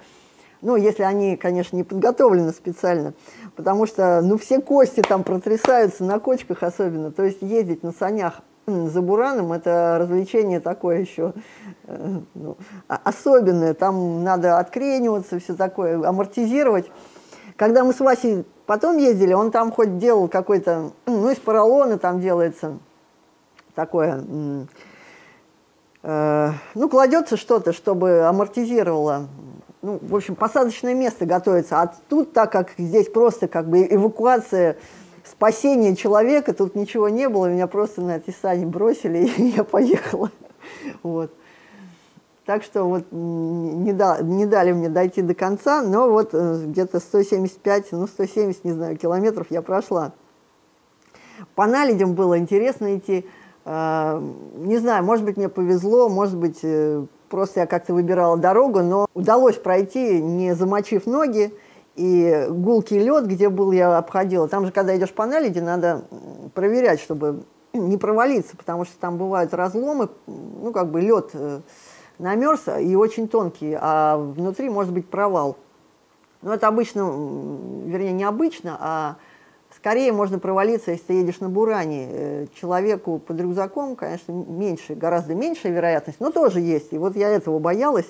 ну, если они, конечно, не подготовлены специально, потому что, ну, все кости там протрясаются на кочках особенно, то есть ездить на санях за бураном это развлечение такое еще э, ну, а, особенное. Там надо открениваться, все такое, амортизировать. Когда мы с Васей потом ездили, он там хоть делал какой-то, ну, из поролона там делается такое, э, ну, кладется что-то, чтобы амортизировало. Ну, в общем, посадочное место готовится. А тут, так как здесь просто как бы эвакуация спасения человека, тут ничего не было, меня просто на эти сани бросили, *laughs* и я поехала. Вот. Так что вот не, да, не дали мне дойти до конца, но вот э, где-то 175, ну 170, не знаю, километров я прошла. По наледям было интересно идти. Э, не знаю, может быть, мне повезло, может быть, э, просто я как-то выбирала дорогу, но удалось пройти, не замочив ноги и гулкий лед, где был, я обходила. Там же, когда идешь по наледи, надо проверять, чтобы не провалиться, потому что там бывают разломы, ну, как бы лед э, намерз и очень тонкий, а внутри может быть провал. Но это обычно, вернее, не обычно, а скорее можно провалиться, если ты едешь на буране. Э, человеку под рюкзаком, конечно, меньше, гораздо меньшая вероятность, но тоже есть. И вот я этого боялась.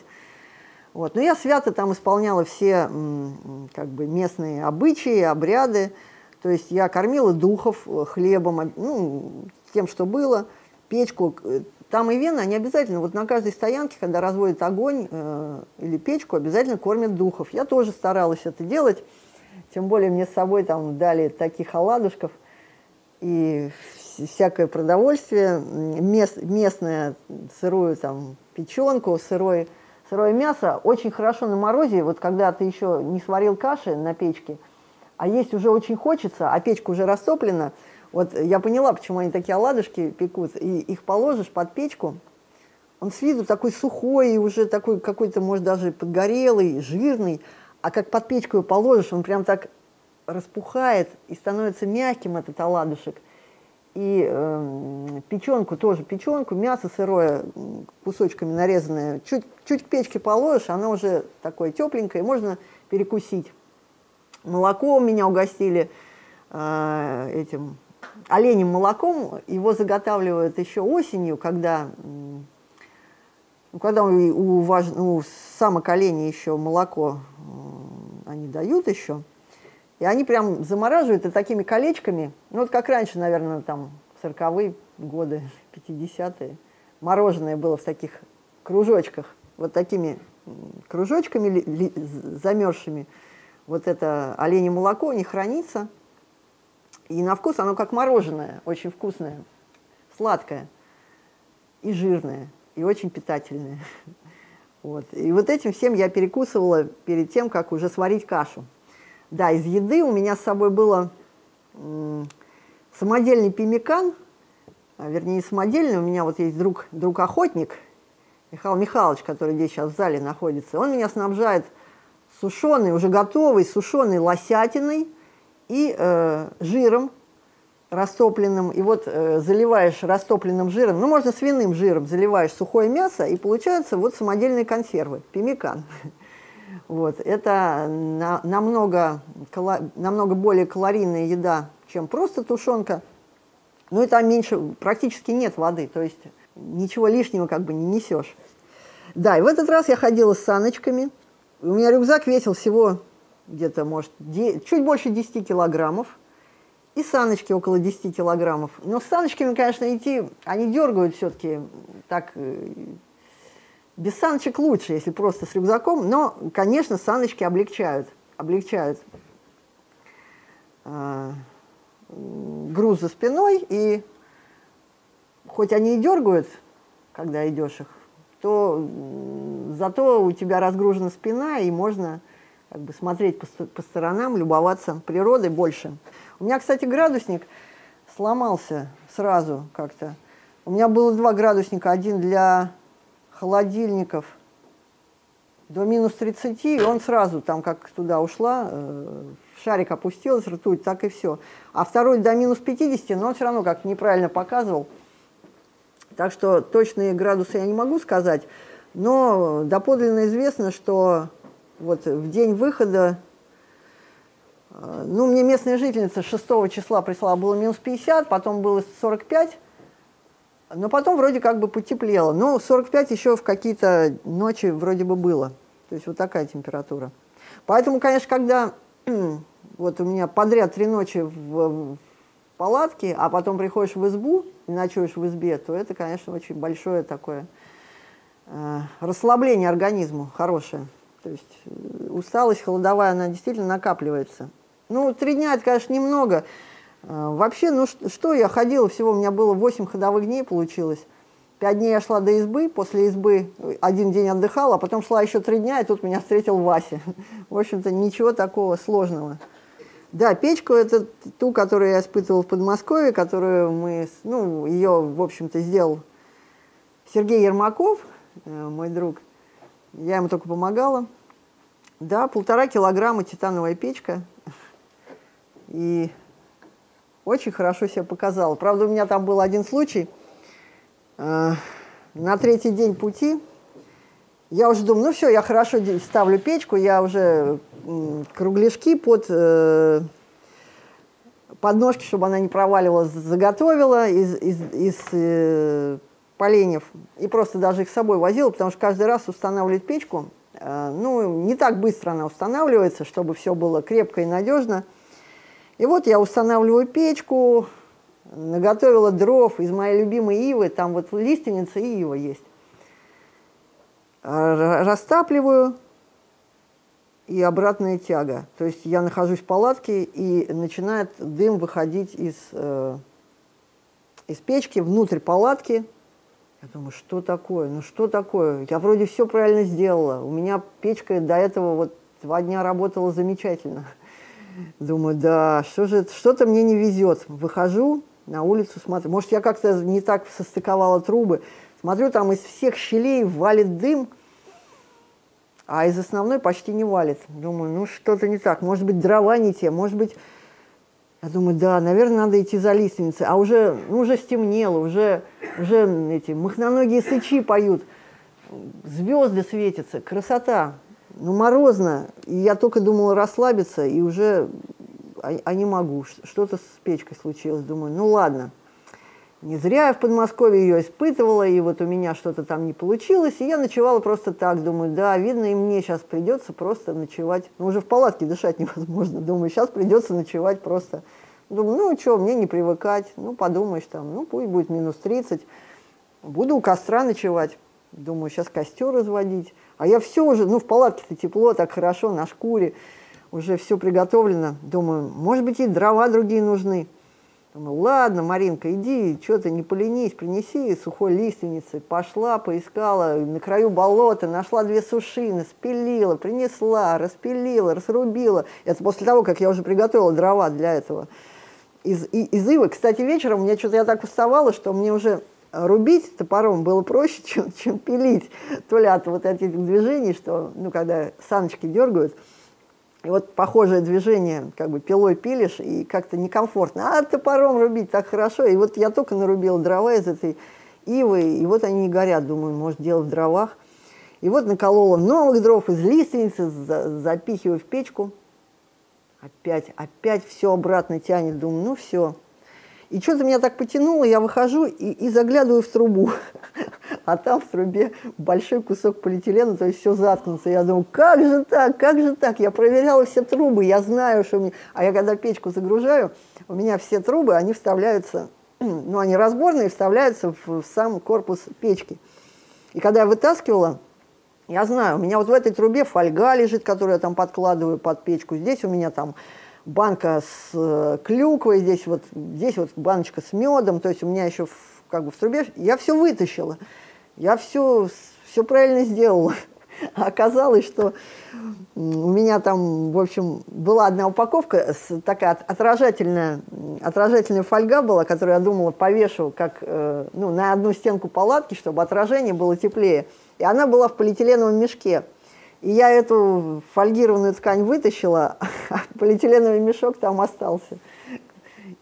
Вот. Но я свято там исполняла все как бы, местные обычаи, обряды. То есть я кормила духов э, хлебом, ну, тем, что было, печку. Э, там и вены, они обязательно, вот на каждой стоянке, когда разводят огонь э, или печку, обязательно кормят духов. Я тоже старалась это делать. Тем более мне с собой там дали таких оладушков и всякое продовольствие, мест, местное, сырую там печенку, сырое, сырое мясо. Очень хорошо на морозе, вот когда ты еще не сварил каши на печке, а есть уже очень хочется, а печка уже растоплена, вот я поняла, почему они такие оладушки пекут, и их положишь под печку, он с виду такой сухой, уже такой какой-то, может, даже подгорелый, жирный, а как под печку его положишь, он прям так распухает и становится мягким, этот оладушек. И э, печенку тоже, печенку, мясо сырое, кусочками нарезанное, чуть, чуть к печке положишь, оно уже такое тепленькое, можно перекусить. Молоко меня угостили э, этим оленем молоком. Его заготавливают еще осенью, когда, ну, когда у, у, важ, у самок оленя еще молоко они дают еще. И они прям замораживают и такими колечками, ну вот как раньше, наверное, там 40-е годы, *laughs* 50-е, мороженое было в таких кружочках, вот такими кружочками замерзшими. Вот это олене молоко не хранится. И на вкус оно как мороженое, очень вкусное, сладкое и жирное, и очень питательное. Вот. И вот этим всем я перекусывала перед тем, как уже сварить кашу. Да, из еды у меня с собой было самодельный пимикан, а, вернее, не самодельный, у меня вот есть друг, друг-охотник, Михаил Михайлович, который здесь сейчас в зале находится, он меня снабжает сушеный, уже готовый, сушеный лосятиной и э, жиром растопленным, и вот э, заливаешь растопленным жиром, ну, можно свиным жиром, заливаешь сухое мясо, и получаются вот самодельные консервы, пимикан. *laughs* Вот, это на, намного, намного более калорийная еда, чем просто тушенка, но и там меньше, практически нет воды, то есть ничего лишнего как бы не несешь. Да, и в этот раз я ходила с саночками, у меня рюкзак весил всего где-то, может, чуть больше 10 килограммов, и саночки около 10 килограммов. Но с саночками, конечно, идти, они дергают все-таки так, э, без саночек лучше, если просто с рюкзаком, но, конечно, саночки облегчают, облегчают э, груз за спиной, и хоть они и дергают, когда идешь их, то зато у тебя разгружена спина, и можно как бы смотреть по, по сторонам, любоваться природой больше. У меня, кстати, градусник сломался сразу как-то. У меня было два градусника, один для холодильников до минус 30, и он сразу там, как туда ушла, э, шарик опустилась, ртуть, так и все. А второй до минус 50, но он все равно как неправильно показывал. Так что точные градусы я не могу сказать, но доподлинно известно, что вот в день выхода, ну, мне местная жительница 6 числа прислала, было минус 50, потом было 45, но потом вроде как бы потеплело. Ну, 45 еще в какие-то ночи вроде бы было. То есть вот такая температура. Поэтому, конечно, когда *clears throat* вот у меня подряд три ночи в, в палатке, а потом приходишь в избу и ночуешь в избе, то это, конечно, очень большое такое э, расслабление организму, хорошее. То есть э, усталость холодовая, она действительно накапливается. Ну, три дня, это, конечно, немного. А, вообще, ну что, я ходила, всего у меня было 8 ходовых дней получилось. Пять дней я шла до избы, после избы один день отдыхала, а потом шла еще три дня, и тут меня встретил Вася. *laughs* В общем-то, ничего такого сложного. Да, печку это ту, которую я испытывала в Подмосковье, которую мы, ну, ее, в общем-то, сделал Сергей Ермаков, э, мой друг. Я ему только помогала. Да, полтора килограмма титановая печка. И очень хорошо себя показала. Правда, у меня там был один случай. Э, на третий день пути Я уже думаю, ну все, я хорошо ставлю печку, я уже кругляшки под э, подножки, чтобы она не проваливалась, заготовила из, из, из э, поленьев. И просто даже их с собой возила, потому что каждый раз устанавливать печку, э, ну, не так быстро она устанавливается, чтобы все было крепко и надежно. И вот я устанавливаю печку, наготовила дров из моей любимой ивы, там вот лиственница и ива есть. Растапливаю, и обратная тяга. То есть я нахожусь в палатке, и начинает дым выходить из, э, из печки внутрь палатки. Я думаю, что такое? Ну что такое? Я вроде все правильно сделала. У меня печка до этого вот два дня работала замечательно. Думаю, да, что же, что-то мне не везет. Выхожу на улицу, смотрю. Может, я как-то не так состыковала трубы. Смотрю, там из всех щелей валит дым, а из основной почти не валит. Думаю, ну что-то не так. Может быть, дрова не те, может быть... Я думаю, да, наверное, надо идти за лиственницей. А уже, ну, уже стемнело, уже, уже эти махноногие сычи поют, звезды светятся, красота. Ну, морозно. И я только думала расслабиться, и уже, а, а не могу. Что-то с печкой случилось. Думаю, ну ладно, не зря я в Подмосковье ее испытывала, и вот у меня что-то там не получилось, и я ночевала просто так, думаю, да, видно, и мне сейчас придется просто ночевать, ну, уже в палатке дышать *laughs* невозможно, думаю, сейчас придется ночевать просто. Думаю, ну, что, мне не привыкать, ну, подумаешь там, ну, пусть будет минус 30, буду у костра ночевать, думаю, сейчас костер разводить, а я все уже, ну, в палатке-то тепло, так хорошо, на шкуре, уже все приготовлено, думаю, может быть, и дрова другие нужны. Думаю, ладно, Маринка, иди, что ты не поленись, принеси сухой лиственницы. Пошла, поискала на краю болота, нашла две сушины, спилила, принесла, распилила, разрубила. Это после того, как я уже приготовила дрова для этого. Из, из ивы, кстати, вечером меня что-то я так уставала, что мне уже рубить топором было проще, *laughs* чем, чем пилить. То ли от вот этих движений, что, ну, когда саночки дергают, и вот похожее движение, как бы пилой пилишь, и как-то некомфортно. А топором рубить так хорошо. И вот я только нарубила дрова из этой ивы, и вот они не горят. Думаю, может, дело в дровах. И вот наколола новых дров из лиственницы, за, запихиваю в печку. Опять, опять все обратно тянет. Думаю, ну все, и что-то меня так потянуло, я выхожу и, и заглядываю в трубу. *laughs* А там в трубе большой кусок полиэтилена, то есть все заткнуто. Я думаю, как же так, как же так? Я проверяла все трубы, я знаю, что мне... А я когда печку загружаю, у меня все трубы, они вставляются, *clears throat* ну, они разборные, вставляются в сам корпус печки. И когда я вытаскивала, я знаю, у меня вот в этой трубе фольга лежит, которую я там подкладываю под печку. Здесь у меня там банка с э, клюквой, здесь вот, здесь вот баночка с медом, то есть у меня еще в, как бы в трубе, я все вытащила, я все, все правильно сделала. А *laughs* оказалось, что у меня там, в общем, была одна упаковка, такая отражательная, отражательная фольга была, которую я думала повешу как, э, ну, на одну стенку палатки, чтобы отражение было теплее. И она была в полиэтиленовом мешке. И я эту фольгированную ткань вытащила, *laughs* а полиэтиленовый мешок там остался.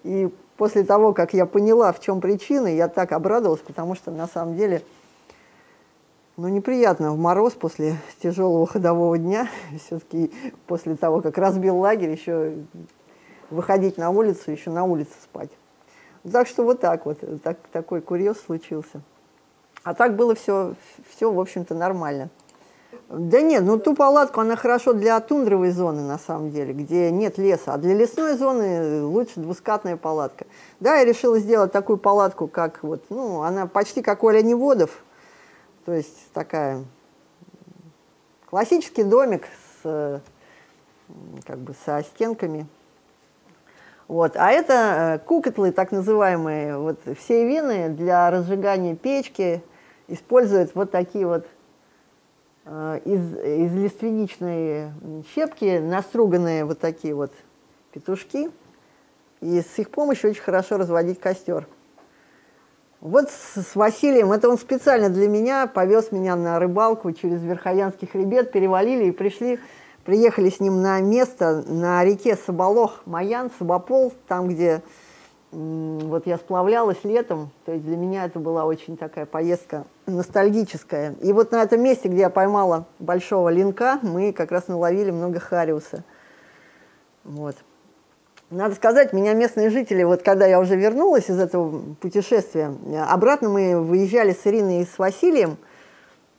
И после того, как я поняла, в чем причина, я так обрадовалась, потому что на самом деле, ну, неприятно в мороз после тяжелого ходового дня, *laughs* все-таки после того, как разбил лагерь, еще выходить на улицу, еще на улице спать. Так что вот так вот, так, такой курьез случился. А так было все, все в общем-то, нормально. Да нет, ну ту палатку, она хорошо для тундровой зоны, на самом деле, где нет леса. А для лесной зоны лучше двускатная палатка. Да, я решила сделать такую палатку, как вот, ну, она почти как у оленеводов. То есть такая классический домик с, как бы, со стенками. Вот. А это э, кукотлы, так называемые, вот все вины для разжигания печки используют вот такие вот Э, из, из лиственничной щепки наструганные вот такие вот петушки, и с их помощью очень хорошо разводить костер. Вот с, с Василием, это он специально для меня повез меня на рыбалку через Верхоянский хребет, перевалили и пришли, приехали с ним на место на реке Соболох, Маян, Собопол, там, где вот я сплавлялась летом, то есть для меня это была очень такая поездка ностальгическая. И вот на этом месте, где я поймала большого линка, мы как раз наловили много хариуса. Вот. Надо сказать, меня местные жители, вот когда я уже вернулась из этого путешествия, обратно мы выезжали с Ириной и с Василием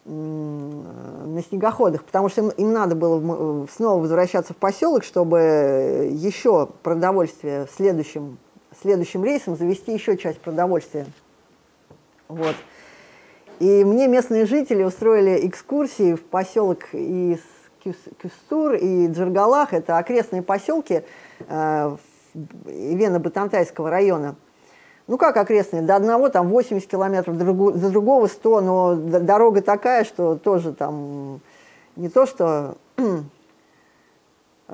на снегоходах, потому что им, им надо было снова возвращаться в поселок, чтобы еще продовольствие в следующем следующим рейсом завести еще часть продовольствия. Вот. И мне местные жители устроили экскурсии в поселок из Кюстур и Джаргалах, это окрестные поселки э, Ивено-Батантайского района. Ну как окрестные, до одного там 80 километров, до другого 100, но дорога такая, что тоже там не то, что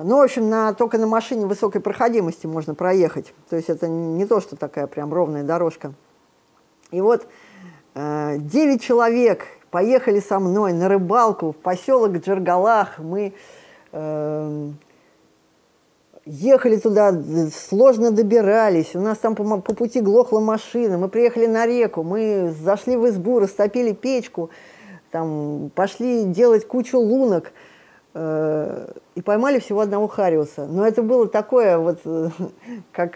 ну, в общем, на, только на машине высокой проходимости можно проехать. То есть это не то, что такая прям ровная дорожка. И вот э, 9 человек поехали со мной на рыбалку в поселок Джергалах. Мы э, ехали туда, сложно добирались. У нас там по, по пути глохла машина. Мы приехали на реку, мы зашли в избу, растопили печку, там, пошли делать кучу лунок – и поймали всего одного хариуса. Но это было такое вот, э, *laughs* как,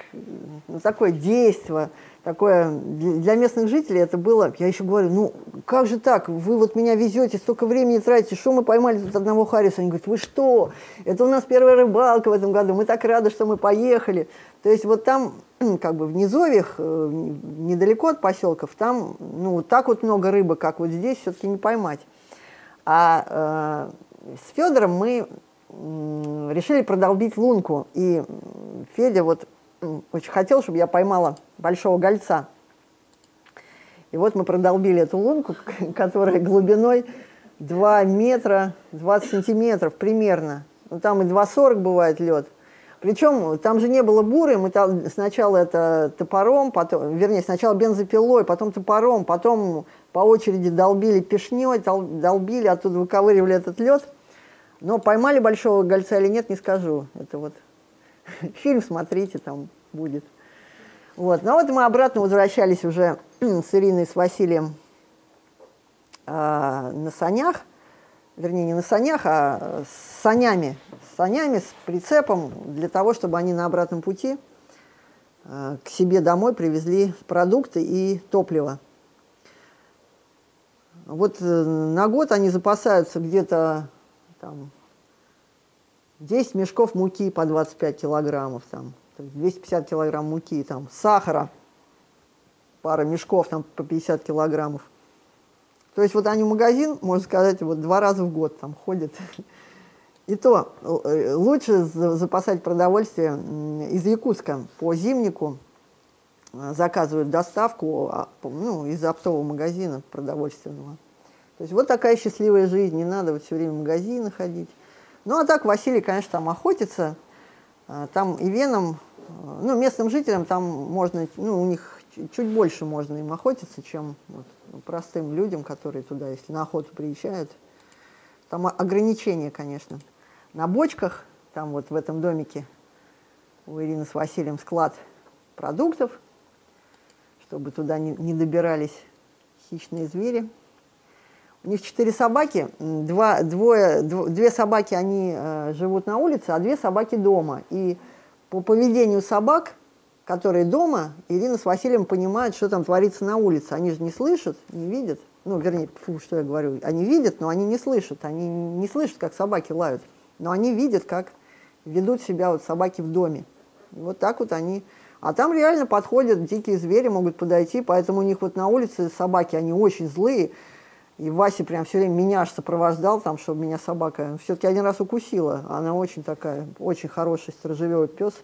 ну, такое действие, такое, для местных жителей это было, я еще говорю, ну, как же так, вы вот меня везете, столько времени тратите, что мы поймали тут одного хариуса? Они говорят, вы что, это у нас первая рыбалка в этом году, мы так рады, что мы поехали. То есть вот там, *clears throat* как бы в низовьях, э, недалеко от поселков, там, ну, так вот много рыбы, как вот здесь, все-таки не поймать. А с Федором мы решили продолбить лунку. И Федя вот очень хотел, чтобы я поймала большого гольца. И вот мы продолбили эту лунку, *laughs* которая глубиной 2 метра 20 сантиметров примерно. Ну, там и 2,40 бывает лед. Причем там же не было буры, мы там сначала это топором, потом, вернее, сначала бензопилой, потом топором, потом по очереди долбили пешней, долбили, оттуда выковыривали этот лед. Но поймали большого гольца или нет, не скажу. Это вот *laughs* фильм смотрите, там будет. Вот. Но вот мы обратно возвращались уже *clears throat* с Ириной, с Василием э, на санях, вернее, не на санях, а с санями, санями, с прицепом, для того, чтобы они на обратном пути э, к себе домой привезли продукты и топливо. Вот э, на год они запасаются где-то там 10 мешков муки по 25 килограммов, там, 250 килограмм муки, там, сахара, пара мешков там, по 50 килограммов. То есть вот они в магазин, можно сказать, вот два раза в год там ходят. *laughs* И то э, лучше запасать продовольствие из Якутска по зимнику, э, заказывают доставку а, ну, из оптового магазина продовольственного. То есть вот такая счастливая жизнь, не надо вот все время в магазины ходить. Ну а так Василий, конечно, там охотится, а, там и веном, ну местным жителям там можно, ну у них чуть больше можно им охотиться, чем вот, простым людям, которые туда, если на охоту приезжают. Там ограничения, конечно. На бочках, там вот в этом домике у Ирины с Василием склад продуктов, чтобы туда не, добирались хищные звери. У них четыре собаки, два, двое, дв, две собаки, они э, живут на улице, а две собаки дома. И по поведению собак, которые дома, Ирина с Василием понимают, что там творится на улице. Они же не слышат, не видят. Ну, вернее, фу, что я говорю, они видят, но они не слышат. Они не слышат, как собаки лают, но они видят, как ведут себя вот собаки в доме. И вот так вот они... А там реально подходят, дикие звери могут подойти, поэтому у них вот на улице собаки, они очень злые, и Вася прям все время меня аж сопровождал, там, чтобы меня собака все-таки один раз укусила. Она очень такая, очень хороший сторожевой пес.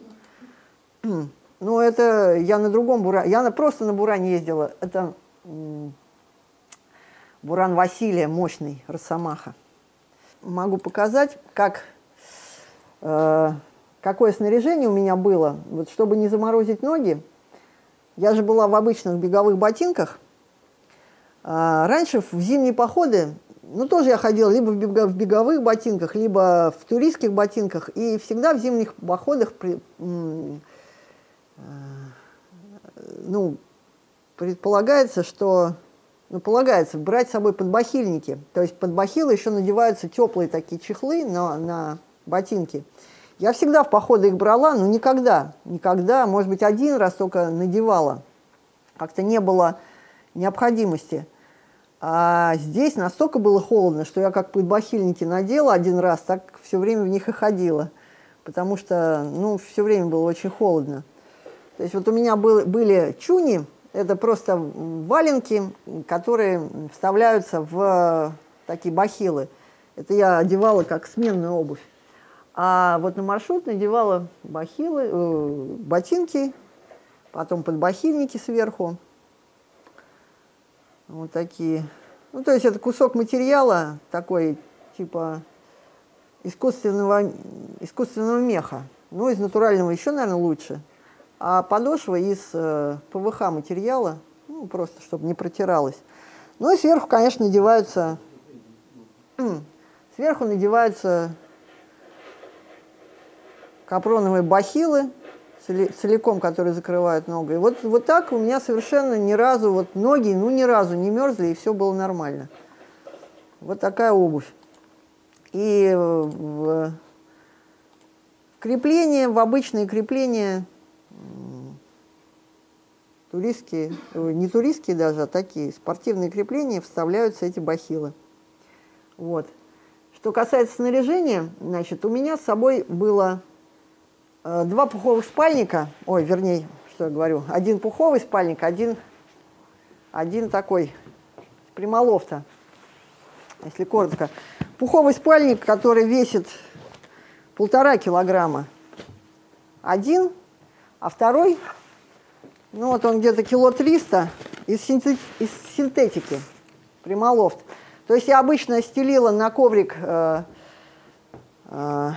*clears throat* Ну, это я на другом буране, я на, просто на буране ездила. Это буран Василия, мощный, Росомаха. Могу показать, как, э, какое снаряжение у меня было. Вот чтобы не заморозить ноги, я же была в обычных беговых ботинках – а, раньше в зимние походы, ну, тоже я ходила либо в беговых ботинках, либо в туристских ботинках. И всегда в зимних походах при, а, ну, предполагается, что ну, полагается брать с собой подбахильники. То есть под бахилы еще надеваются теплые такие чехлы на, на ботинки. Я всегда в походы их брала, но никогда, никогда, может быть, один раз только надевала. Как-то не было необходимости. А здесь настолько было холодно, что я как подбахильники надела один раз, так все время в них и ходила. Потому что, ну, все время было очень холодно. То есть вот у меня был, были чуни, это просто валенки, которые вставляются в такие бахилы. Это я одевала как сменную обувь. А вот на маршрут надевала бахилы, э, ботинки, потом подбахильники сверху. Вот такие. Ну, то есть это кусок материала такой, типа искусственного, искусственного меха. Ну, из натурального еще, наверное, лучше. А подошва из э, ПВХ материала, ну, просто чтобы не протиралась. Ну и сверху, конечно, надеваются, сверху надеваются капроновые бахилы, целиком, которые закрывают ногу. И вот, вот так у меня совершенно ни разу, вот ноги, ну ни разу не мерзли, и все было нормально. Вот такая обувь. И в крепление, в обычные крепления туристские, э, не туристские даже, а такие спортивные крепления вставляются эти бахилы. Вот. Что касается снаряжения, значит, у меня с собой было э, два пуховых спальника, ой, вернее, что я говорю, один пуховый спальник, один, один такой прямолофта, если коротко. Пуховый спальник, который весит полтора килограмма, один, а второй ну вот он где-то кило 300 из, синтет, из синтетики, примолофт. То есть я обычно стелила на коврик э, э,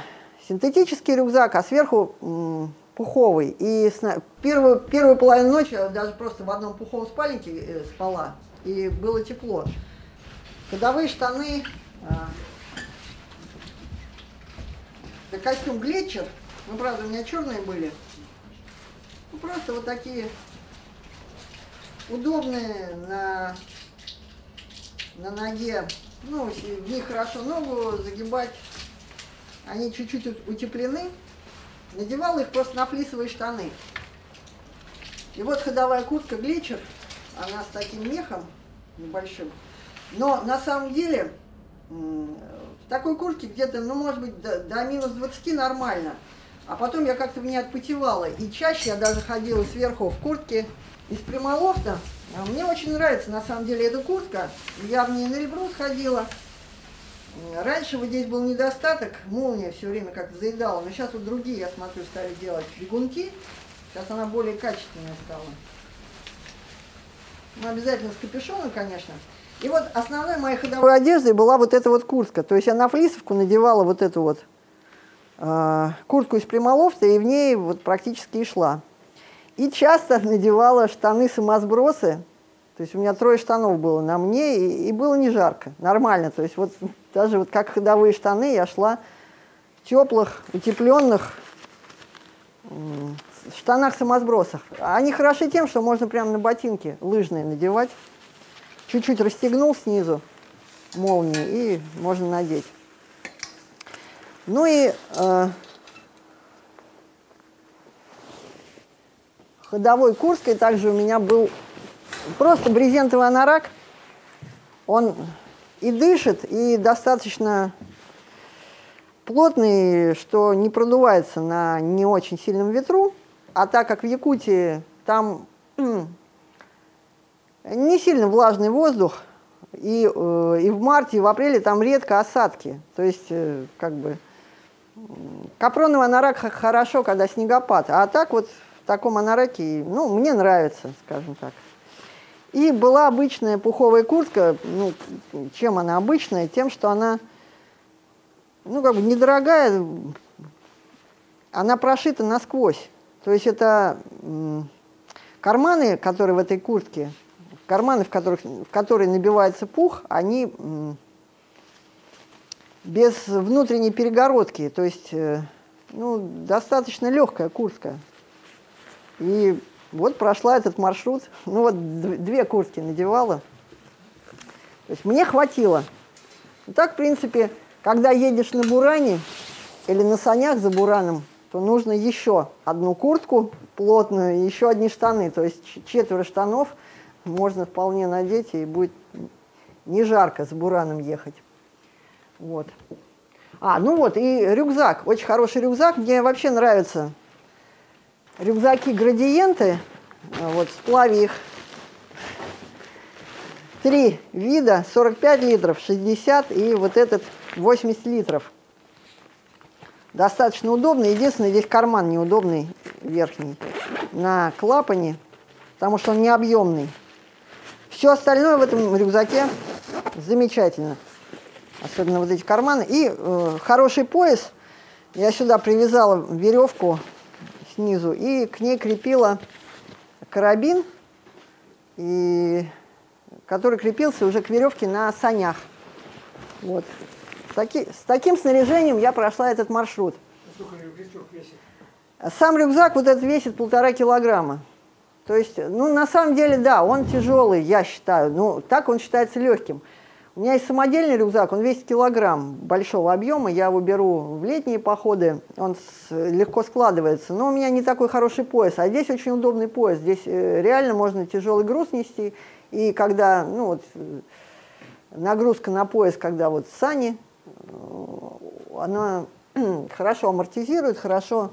синтетический рюкзак, а сверху э, пуховый. И сна... первую, первую половину ночи я даже просто в одном пуховом спальнике э, спала, и было тепло. Ходовые штаны, э, костюм Глетчер, ну правда у меня черные были, ну, просто вот такие удобные на, на ноге. Ну, в них хорошо ногу загибать. Они чуть-чуть утеплены. Надевала их просто на флисовые штаны. И вот ходовая куртка Глечер, она с таким мехом небольшим. Но на самом деле в такой куртке где-то, ну, может быть, до, до минус 20 нормально. А потом я как-то ней отпотевала. И чаще я даже ходила сверху в куртке из прямолофта. А мне очень нравится на самом деле эта куртка. Я в ней на ребро сходила. Раньше вот здесь был недостаток, молния все время как заедала, но сейчас вот другие, я смотрю, стали делать бегунки. Сейчас она более качественная стала. Ну, обязательно с капюшоном, конечно. И вот основной моей ходовой одеждой была вот эта вот куртка. То есть я на флисовку надевала вот эту вот куртку из прямолофта, и в ней вот практически и шла. И часто надевала штаны-самосбросы, то есть у меня трое штанов было на мне, и, и было не жарко, нормально. То есть вот даже вот как ходовые штаны я шла в теплых, утепленных штанах-самосбросах. Они хороши тем, что можно прямо на ботинки лыжные надевать. Чуть-чуть расстегнул снизу молнии и можно надеть. Ну и э, ходовой Курской также у меня был просто брезентовый анорак. Он и дышит, и достаточно плотный, что не продувается на не очень сильном ветру. А так как в Якутии там не сильно влажный воздух, и, э, и в марте, и в апреле там редко осадки. То есть, э, как бы, Капроновый анорак хорошо, когда снегопад, а так вот в таком анараке, ну, мне нравится, скажем так. И была обычная пуховая куртка, ну, чем она обычная? Тем, что она, ну, как бы недорогая, она прошита насквозь. То есть это карманы, которые в этой куртке, карманы, в, которых, в которые набивается пух, они без внутренней перегородки, то есть э, ну, достаточно легкая куртка. И Вот прошла этот маршрут. *laughs* Ну вот две куртки надевала. То есть мне хватило. И так, в принципе, когда едешь на буране или на санях за бураном, то нужно еще одну куртку плотную и еще одни штаны. То есть четверо штанов можно вполне надеть, и будет не жарко с бураном ехать. Вот. А, ну вот, и рюкзак. Очень хороший рюкзак. Мне вообще нравятся рюкзаки-градиенты. Вот, сплави их. Три вида, 45 литров, 60 и вот этот 80 литров. Достаточно удобно. Единственное, здесь карман неудобный, верхний, на клапане, потому что он необъемный. Все остальное в этом рюкзаке замечательно. Особенно вот эти карманы. И э, хороший пояс. Я сюда привязала веревку снизу и к ней крепила карабин, и, который крепился уже к веревке на санях. Вот. С, таки, с таким снаряжением я прошла этот маршрут. Сам рюкзак вот этот весит полтора килограмма. То есть, ну, на самом деле, да, он тяжелый, я считаю. Ну, так он считается легким. У меня есть самодельный рюкзак, он весит килограмм большого объема, я его беру в летние походы, он с, легко складывается, но у меня не такой хороший пояс, а здесь очень удобный пояс, здесь э, реально можно тяжелый груз нести, и когда, ну вот, нагрузка на пояс, когда вот сани, э, она *clears throat* хорошо амортизирует, хорошо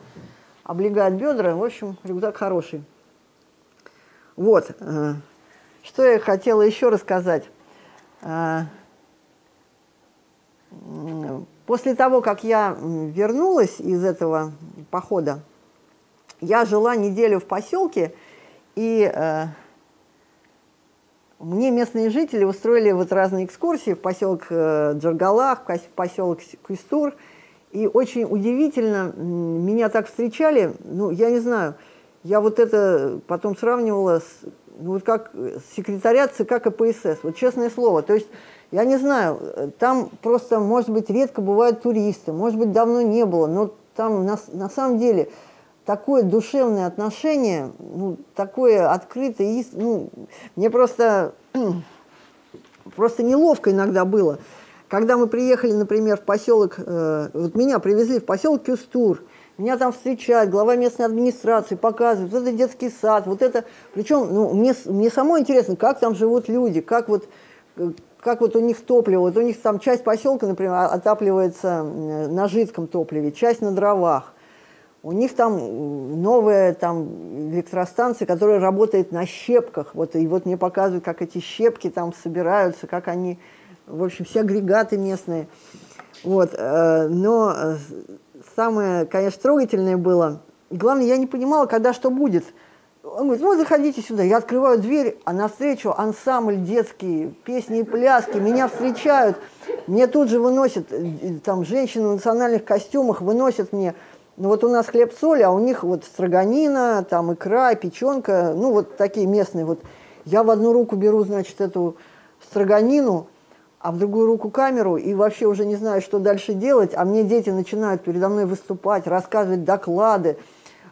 облегает бедра, в общем, рюкзак хороший. Вот, э, что я хотела еще рассказать. А, после того, как я вернулась из этого похода, я жила неделю в поселке, и э, мне местные жители устроили вот разные экскурсии в поселок э, Джаргалах, в поселок Кюстур, и очень удивительно, меня так встречали, ну, я не знаю, я вот это потом сравнивала с вот как секретаря ЦК КПСС, вот честное слово. То есть, я не знаю, там просто, может быть, редко бывают туристы, может быть, давно не было, но там на, на самом деле такое душевное отношение, ну, такое открытое, ну, мне просто, *clears throat* просто неловко иногда было. Когда мы приехали, например, в поселок, э, вот меня привезли в поселок Кюстур, меня там встречают, глава местной администрации показывают, вот это детский сад, вот это. Причем ну, мне, мне самой интересно, как там живут люди, как вот, как вот у них топливо. Вот у них там часть поселка, например, отапливается на жидком топливе, часть на дровах. У них там новая там электростанция, которая работает на щепках. Вот, и вот мне показывают, как эти щепки там собираются, как они, в общем, все агрегаты местные. Вот, э, но э, самое, конечно, трогательное было. Главное, я не понимала, когда что будет. Он говорит, ну, заходите сюда. Я открываю дверь, а навстречу ансамбль детский, песни и пляски. Меня встречают. Мне тут же выносят, э, там, женщины в национальных костюмах выносят мне, ну, вот у нас хлеб-соль, а у них вот строганина, там, икра, печенка, ну, вот такие местные. Вот я в одну руку беру, значит, эту строганину, а в другую руку камеру и вообще уже не знаю, что дальше делать, а мне дети начинают передо мной выступать, рассказывать доклады,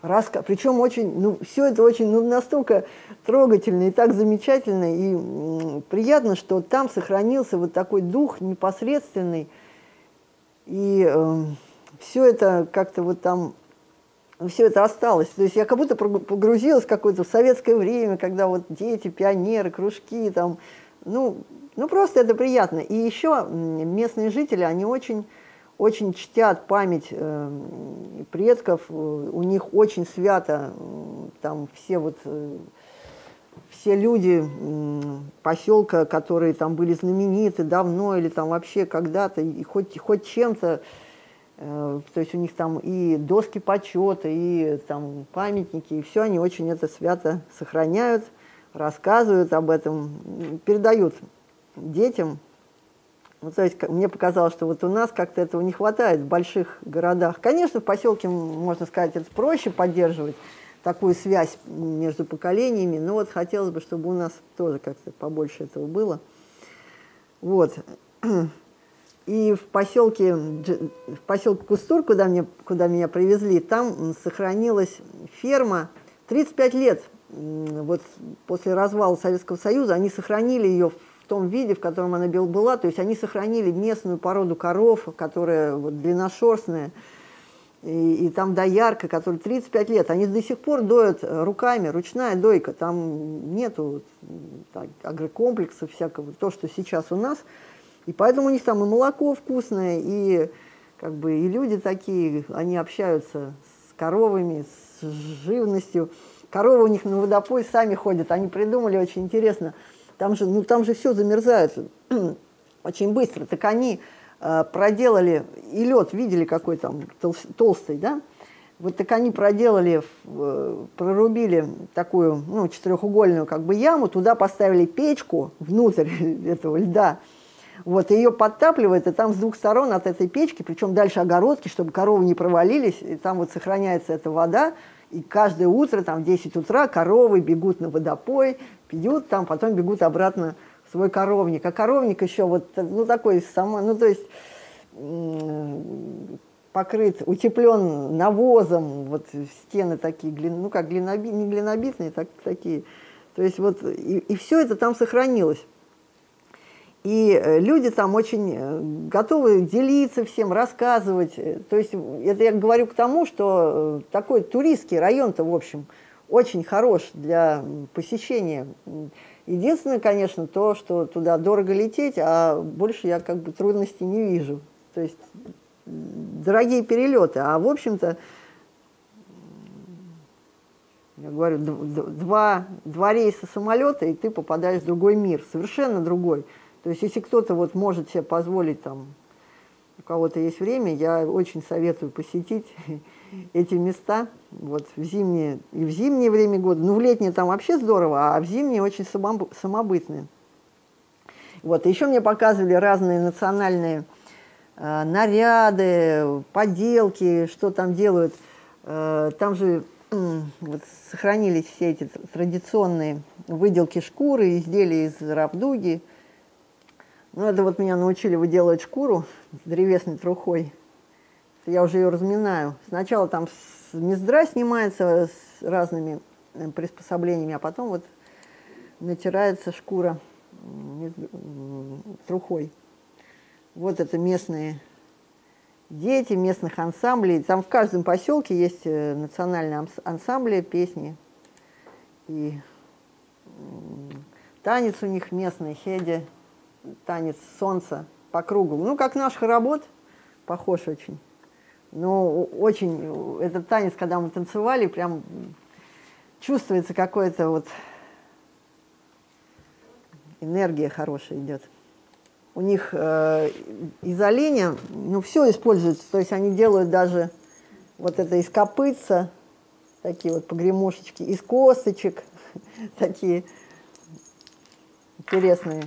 раска... причем очень, ну, все это очень, ну, настолько трогательно и так замечательно, и приятно, что там сохранился вот такой дух непосредственный, и э, эм, все это как-то вот там, все это осталось. То есть я как будто погрузилась в какое-то советское время, когда вот дети, пионеры, кружки, там, ну, ну, просто это приятно. И еще местные жители, они очень, очень чтят память э, предков, у них очень свято, там все вот, э, все люди э, поселка, которые там были знамениты давно или там вообще когда-то, и хоть, хоть чем-то, э, то есть у них там и доски почета, и там памятники, и все они очень это свято сохраняют, рассказывают об этом, передают детям. Ну, то есть мне показалось, что вот у нас как-то этого не хватает в больших городах. Конечно, в поселке, можно сказать, это проще поддерживать такую связь между поколениями, но вот хотелось бы, чтобы у нас тоже как-то побольше этого было. Вот. *clears throat* И в поселке, в поселке Кустур, куда, мне, куда меня привезли, там сохранилась ферма, 35 лет вот после развала Советского Союза они сохранили ее в том виде, в котором она была, то есть они сохранили местную породу коров, которая вот длинношерстная, и, и там доярка, которая 35 лет, они до сих пор доят руками, ручная дойка, там нету так, агрокомплекса всякого, то, что сейчас у нас, и поэтому у них там и молоко вкусное, и как бы и люди такие, они общаются с коровами, с живностью. Коровы у них на водопой сами ходят, они придумали очень интересно. Там же, ну, там же все замерзает *clears throat* очень быстро. Так они э, проделали, и лед видели какой там тол толстый, да? Вот так они проделали, э, прорубили такую, ну, четырехугольную как бы яму, туда поставили печку внутрь *laughs* этого льда, вот, ее подтапливает, и там с двух сторон от этой печки, причем дальше огородки, чтобы коровы не провалились, и там вот сохраняется эта вода, и каждое утро, там, в 10 утра коровы бегут на водопой, пьют там, потом бегут обратно в свой коровник. А коровник еще вот, ну, такой сама, ну, то есть покрыт, утеплен навозом, вот стены такие, ну, как глиноби, не глинобитные, так, такие. То есть вот, и, и все это там сохранилось. И э, люди там очень э, готовы делиться всем, рассказывать. Э, то есть это я говорю к тому, что такой туристский район-то, в общем, очень хорош для посещения. Единственное, конечно, то, что туда дорого лететь, а больше я как бы трудностей не вижу. То есть дорогие перелеты. А в общем-то, я говорю, два, два рейса самолета, и ты попадаешь в другой мир, совершенно другой. То есть если кто-то вот может себе позволить, там, у кого-то есть время, я очень советую посетить *laughs* эти места вот в зимнее и в зимнее время года. Ну, в летнее там вообще здорово, а в зимнее очень самобытные. Вот, еще мне показывали разные национальные э, наряды, поделки, что там делают. Э, там же э, вот, сохранились все эти традиционные выделки шкуры, изделия из рабдуги – ну, это вот меня научили выделывать шкуру с древесной трухой. Я уже ее разминаю. Сначала там с мездра снимается с разными э, приспособлениями, а потом вот натирается шкура трухой. Вот это местные дети местных ансамблей. Там в каждом поселке есть э, национальные ансамбли, песни. И танец у них местный, хеди танец солнца по кругу. Ну, как наш хоровод, похож очень. Но очень, этот танец, когда мы танцевали, прям чувствуется какое-то вот энергия хорошая идет. У них э, из оленя, ну, все используется, то есть они делают даже вот это из копытца, такие вот погремушечки, из косточек, *laughs* такие интересные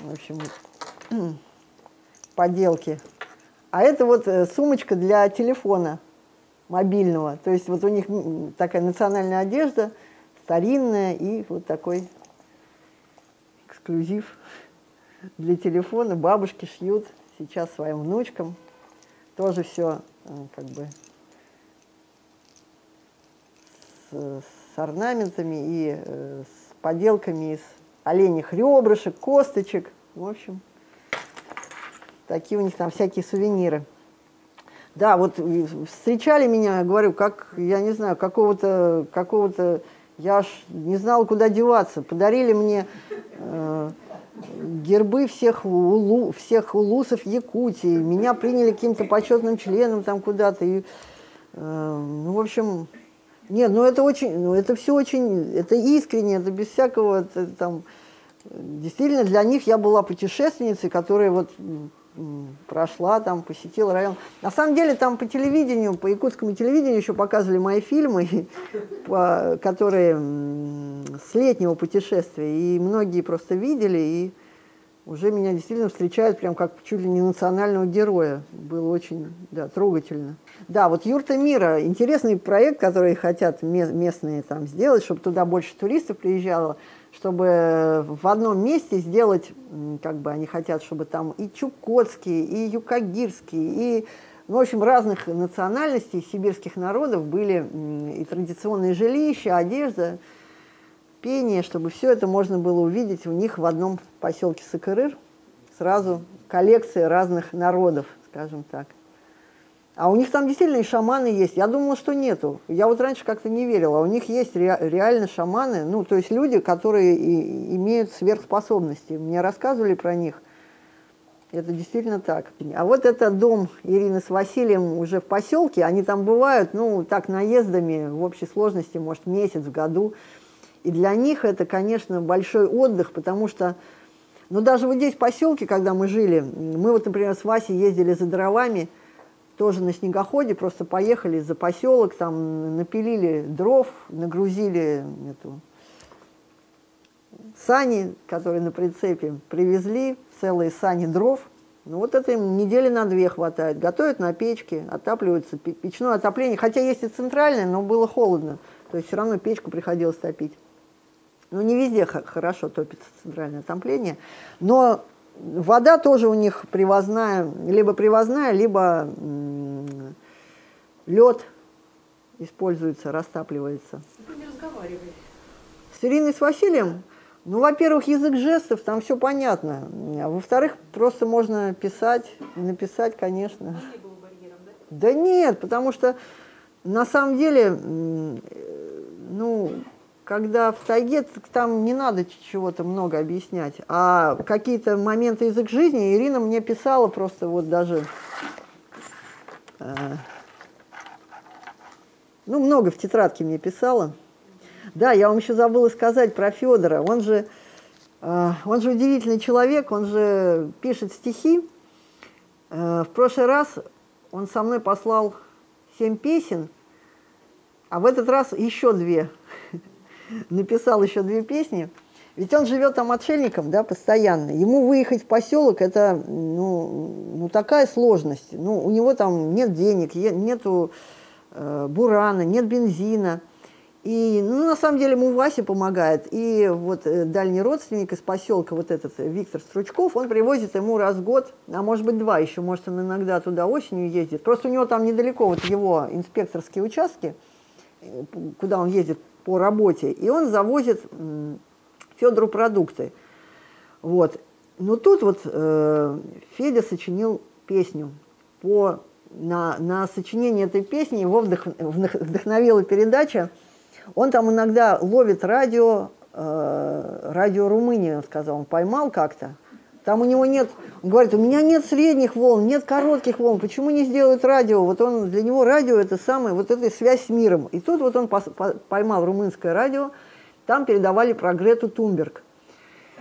в общем, *clears throat* поделки. А это вот э, сумочка для телефона мобильного. То есть вот у них такая национальная одежда, старинная и вот такой эксклюзив для телефона. Бабушки шьют сейчас своим внучкам. Тоже все э, как бы с, с орнаментами и э, с поделками из оленях ребрышек, косточек. В общем, такие у них там всякие сувениры. Да, вот встречали меня, говорю, как, я не знаю, какого-то, какого-то, я аж не знала, куда деваться. Подарили мне э, гербы всех, улу, всех улусов Якутии. Меня приняли каким-то почетным членом там куда-то. И, э, ну, в общем, нет, ну это очень, ну это все очень, это искренне, это без всякого это, там. Действительно, для них я была путешественницей, которая вот прошла там, посетила район. На самом деле там по телевидению, по якутскому телевидению еще показывали мои фильмы, *laughs* которые с летнего путешествия, и многие просто видели, и уже меня действительно встречают прям как чуть ли не национального героя. Было очень да, трогательно. Да, вот Юрта мира, интересный проект, который хотят местные там сделать, чтобы туда больше туристов приезжало, чтобы в одном месте сделать, как бы они хотят, чтобы там и Чукотский, и Юкагирский, и ну, в общем, разных национальностей, сибирских народов были и традиционные жилища, одежда, пение, чтобы все это можно было увидеть у них в одном поселке Сакырыр, сразу коллекция разных народов, скажем так. А у них там действительно и шаманы есть. Я думала, что нету. Я вот раньше как-то не верила. У них есть ре реально шаманы, ну, то есть люди, которые и, имеют сверхспособности. Мне рассказывали про них. Это действительно так. А вот это дом Ирины с Василием уже в поселке. Они там бывают, ну, так, наездами в общей сложности, может, месяц в году. И для них это, конечно, большой отдых, потому что, ну, даже вот здесь в поселке, когда мы жили, мы вот, например, с Васей ездили за дровами – тоже на снегоходе, просто поехали за поселок, там напилили дров, нагрузили эту сани, которые на прицепе привезли, целые сани дров. Ну вот это им недели на две хватает. Готовят на печке, отапливаются, печное отопление. Хотя есть и центральное, но было холодно. То есть все равно печку приходилось топить. Ну не везде хорошо топится центральное отопление. Но Вода тоже у них привозная, либо привозная, либо лед используется, растапливается. Вы не разговариваете? С Ириной с Василием? Ну, во-первых, язык жестов, там все понятно. А во-вторых, просто можно писать, написать, конечно. Не было барьером, да? Да нет, потому что на самом деле, ну, когда в тайге там не надо чего-то много объяснять, а какие-то моменты язык жизни Ирина мне писала просто вот даже, э, ну много в тетрадке мне писала. Да, я вам еще забыла сказать про Федора. Он же, э, он же удивительный человек, он же пишет стихи. Э, в прошлый раз он со мной послал семь песен, а в этот раз еще две написал еще две песни. Ведь он живет там отшельником, да, постоянно. Ему выехать в поселок это ну, ну такая сложность. Ну, у него там нет денег, нету э, бурана, нет бензина. И, ну, на самом деле, ему Вася помогает. И вот э, дальний родственник из поселка, вот этот Виктор Стручков, он привозит ему раз в год, а может быть два еще, может он иногда туда осенью ездит. Просто у него там недалеко вот его инспекторские участки, э, куда он ездит по работе, и он завозит Федору продукты. Вот. Но тут вот э, Федя сочинил песню. По, на, на сочинение этой песни его вдох, вдохновила передача. Он там иногда ловит радио, э, радио Румынии, он сказал, он поймал как-то. Там у него нет, он говорит, у меня нет средних волн, нет коротких волн, почему не сделают радио? Вот он, для него радио это самое, вот эта связь с миром. И тут вот он поймал румынское радио, там передавали про Грету Тумберг.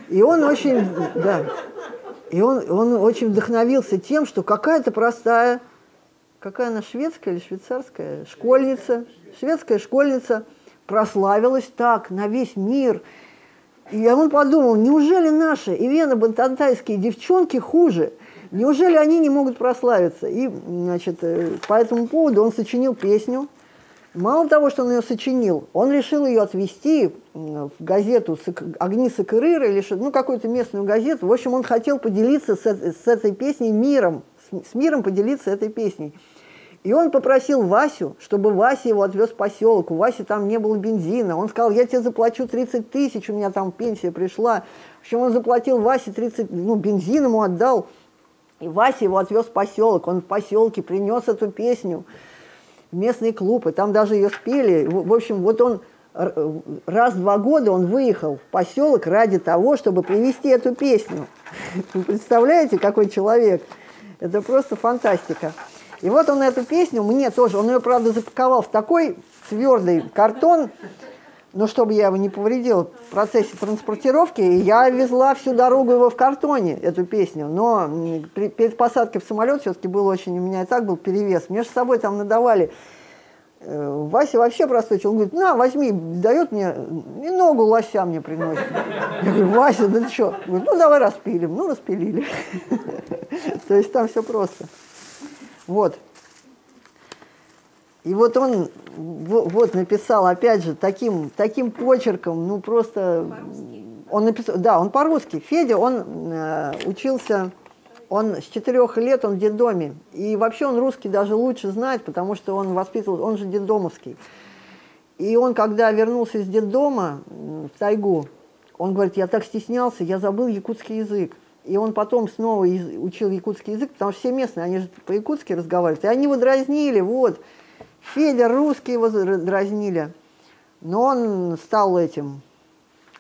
И он очень, да, и он, он очень вдохновился тем, что какая-то простая, какая она, шведская или швейцарская, школьница, шведская школьница прославилась так на весь мир – и он подумал, неужели наши ивено-бантантайские девчонки хуже? Неужели они не могут прославиться? И, значит, э, по этому поводу он сочинил песню. Мало того, что он ее сочинил, он решил ее отвезти в газету «Огни Сакырыра» или ну, какую-то местную газету. В общем, он хотел поделиться с, этой песней миром, с миром поделиться этой песней. И он попросил Васю, чтобы Вася его отвез в поселок. У Васи там не было бензина. Он сказал, я тебе заплачу 30 тысяч, у меня там пенсия пришла. В общем, он заплатил Васе 30, ну, бензин ему отдал. И Вася его отвез в поселок. Он в поселке принес эту песню в местный клуб, и там даже ее спели. В общем, вот он раз в два года он выехал в поселок ради того, чтобы привезти эту песню. *laughs* Вы представляете, какой человек? Это просто фантастика. И вот он эту песню, мне тоже, он ее, правда, запаковал в такой твердый картон, но чтобы я его не повредил в процессе транспортировки, я везла всю дорогу его в картоне, эту песню. Но при, перед посадкой в самолет все-таки был очень, у меня и так был перевес. Мне же с собой там надавали. Э, Вася вообще простой. Он говорит, на, возьми, дает мне, и ногу лося мне приносит. Я говорю, Вася, да ты что? Говорит, ну, давай распилим. Ну, распилили. *laughs* То есть там все просто. Вот. И вот он вот написал, опять же, таким, таким почерком, ну просто... Он написал, да, он по-русски. Федя, он э, учился Он с четырех лет, он в детдоме. И вообще он русский даже лучше знает, потому что он воспитывал, он же детдомовский. И он, когда вернулся из детдома в тайгу, он говорит, я так стеснялся, я забыл якутский язык. И он потом снова учил якутский язык, потому что все местные, они же по-якутски разговаривают. И они его дразнили, вот. Федя русский его дразнили. Но он стал этим,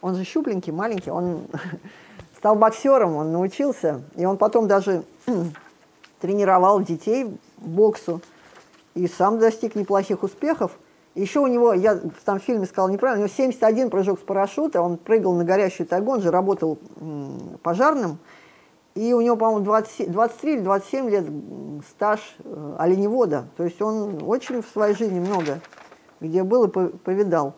он же щупленький, маленький, он *laughs* стал боксером, он научился. И он потом даже *clears throat* тренировал детей боксу. И сам достиг неплохих успехов. Еще у него, я в том фильме сказал неправильно, у него 71 прыжок с парашюта, он прыгал на горящую тайгу, же работал пожарным, и у него, по-моему, 23 или 27 лет стаж э, оленевода. То есть он очень в своей жизни много где был и повидал.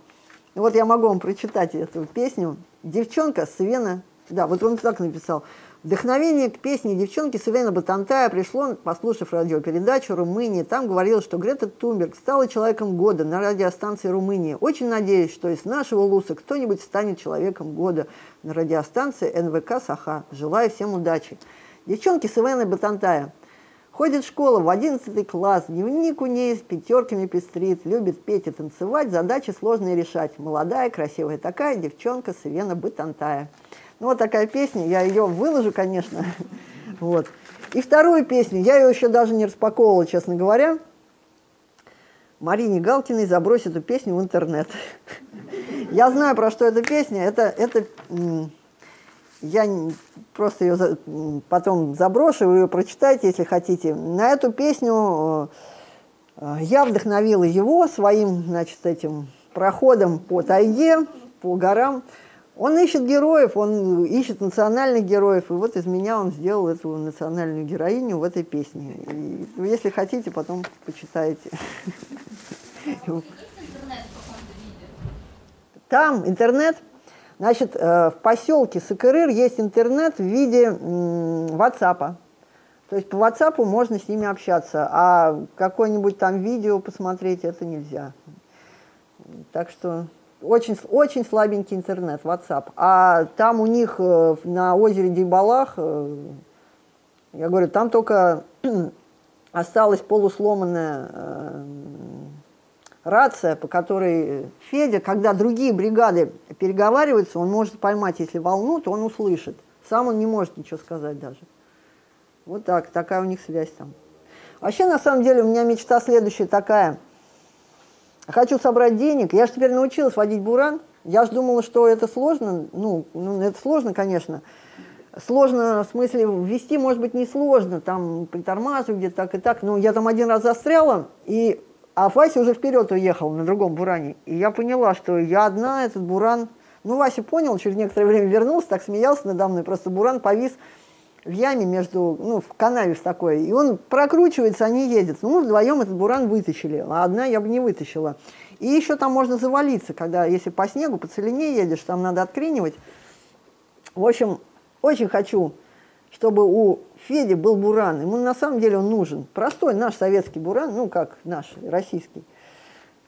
Вот я могу вам прочитать эту песню. Девчонка Свена, да, вот он так написал. Вдохновение к песне девчонки Савена Батантая пришло, послушав радиопередачу Румынии. Там говорилось, что Грета Тунберг стала человеком года на радиостанции Румынии. Очень надеюсь, что из нашего Луса кто-нибудь станет человеком года на радиостанции НВК Саха. Желаю всем удачи. Девчонки Савена Батантая. Ходит в школу в 11 класс, дневник у ней с пятерками пестрит, любит петь и танцевать, задачи сложные решать. Молодая, красивая такая девчонка Савена Батантая. Ну, вот такая песня, я ее выложу, конечно. *laughs* Вот. И вторую песню, я ее еще даже не распаковывала, честно говоря. Марине Галкиной забрось эту песню в интернет. *laughs* Я знаю, про что эта песня. Это, это я просто ее потом заброшу, вы ее прочитайте, если хотите. На эту песню э, я вдохновила его своим, значит, этим проходом по тайге, по горам. Он ищет героев, он ищет национальных героев, и вот из меня он сделал эту национальную героиню в этой песне. И, ну, если хотите, потом почитайте. Там интернет, значит, э, в поселке Сакырыр есть интернет в виде WhatsApp. То есть по WhatsApp можно с ними общаться, а какое-нибудь там видео посмотреть это нельзя. Так что очень, очень слабенький интернет, WhatsApp. А там у них э, на озере Дибалах, э, я говорю, там только *clears throat* осталась полусломанная э, рация, по которой Федя, когда другие бригады переговариваются, он может поймать, если волну, то он услышит. Сам он не может ничего сказать даже. Вот так, такая у них связь там. Вообще, на самом деле, у меня мечта следующая такая – хочу собрать денег. Я же теперь научилась водить буран. Я же думала, что это сложно. Ну, ну, это сложно, конечно. Сложно, в смысле, ввести, может быть, не сложно, там, притормаживать где-то так и так. Но я там один раз застряла, и, а Вася уже вперед уехал на другом буране. И я поняла, что я одна, этот буран... Ну, Вася понял, через некоторое время вернулся, так смеялся надо мной, просто буран повис в яме между, ну, в канаве в такой, и он прокручивается, они едет. Ну, мы вдвоем этот буран вытащили, а одна я бы не вытащила. И еще там можно завалиться, когда, если по снегу, по целине едешь, там надо откринивать. В общем, очень хочу, чтобы у Феди был буран. Ему на самом деле он нужен. Простой наш советский буран, ну, как наш, российский.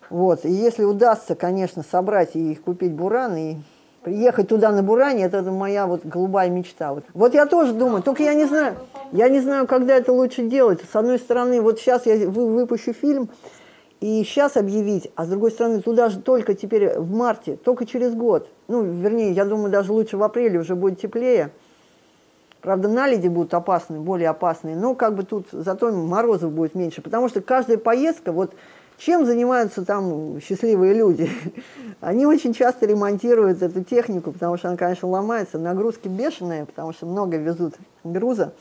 Вот. И если удастся, конечно, собрать и купить буран, и Приехать туда на Буране, это, моя вот голубая мечта. Вот. вот я тоже думаю, только я не знаю, я не знаю, когда это лучше делать. С одной стороны, вот сейчас я выпущу фильм, и сейчас объявить, а с другой стороны, туда же только теперь в марте, только через год. Ну, вернее, я думаю, даже лучше в апреле уже будет теплее. Правда, наледи будут опасные, более опасные, но как бы тут зато морозов будет меньше, потому что каждая поездка, вот чем занимаются там счастливые люди? Они очень часто ремонтируют эту технику, потому что она, конечно, ломается. Нагрузки бешеные, потому что много везут груза,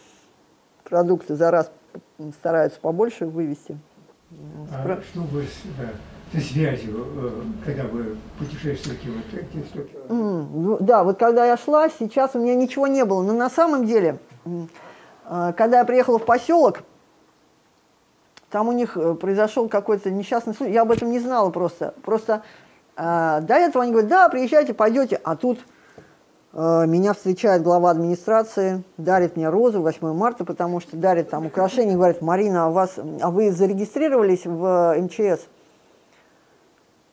продукты за раз стараются побольше вывести. А что вы с, со связью, э, когда вы путешествуете вот эти 100 километров? Mm, да, вот когда я шла, сейчас у меня ничего не было. Но на самом деле, э, когда я приехала в поселок, там у них э, произошел какой-то несчастный случай, я об этом не знала просто. Просто э, до этого они говорят, да, приезжайте, пойдете, а тут э, меня встречает глава администрации, дарит мне розу 8 марта, потому что дарит там украшения, говорит, Марина, а, вас, а вы зарегистрировались в МЧС?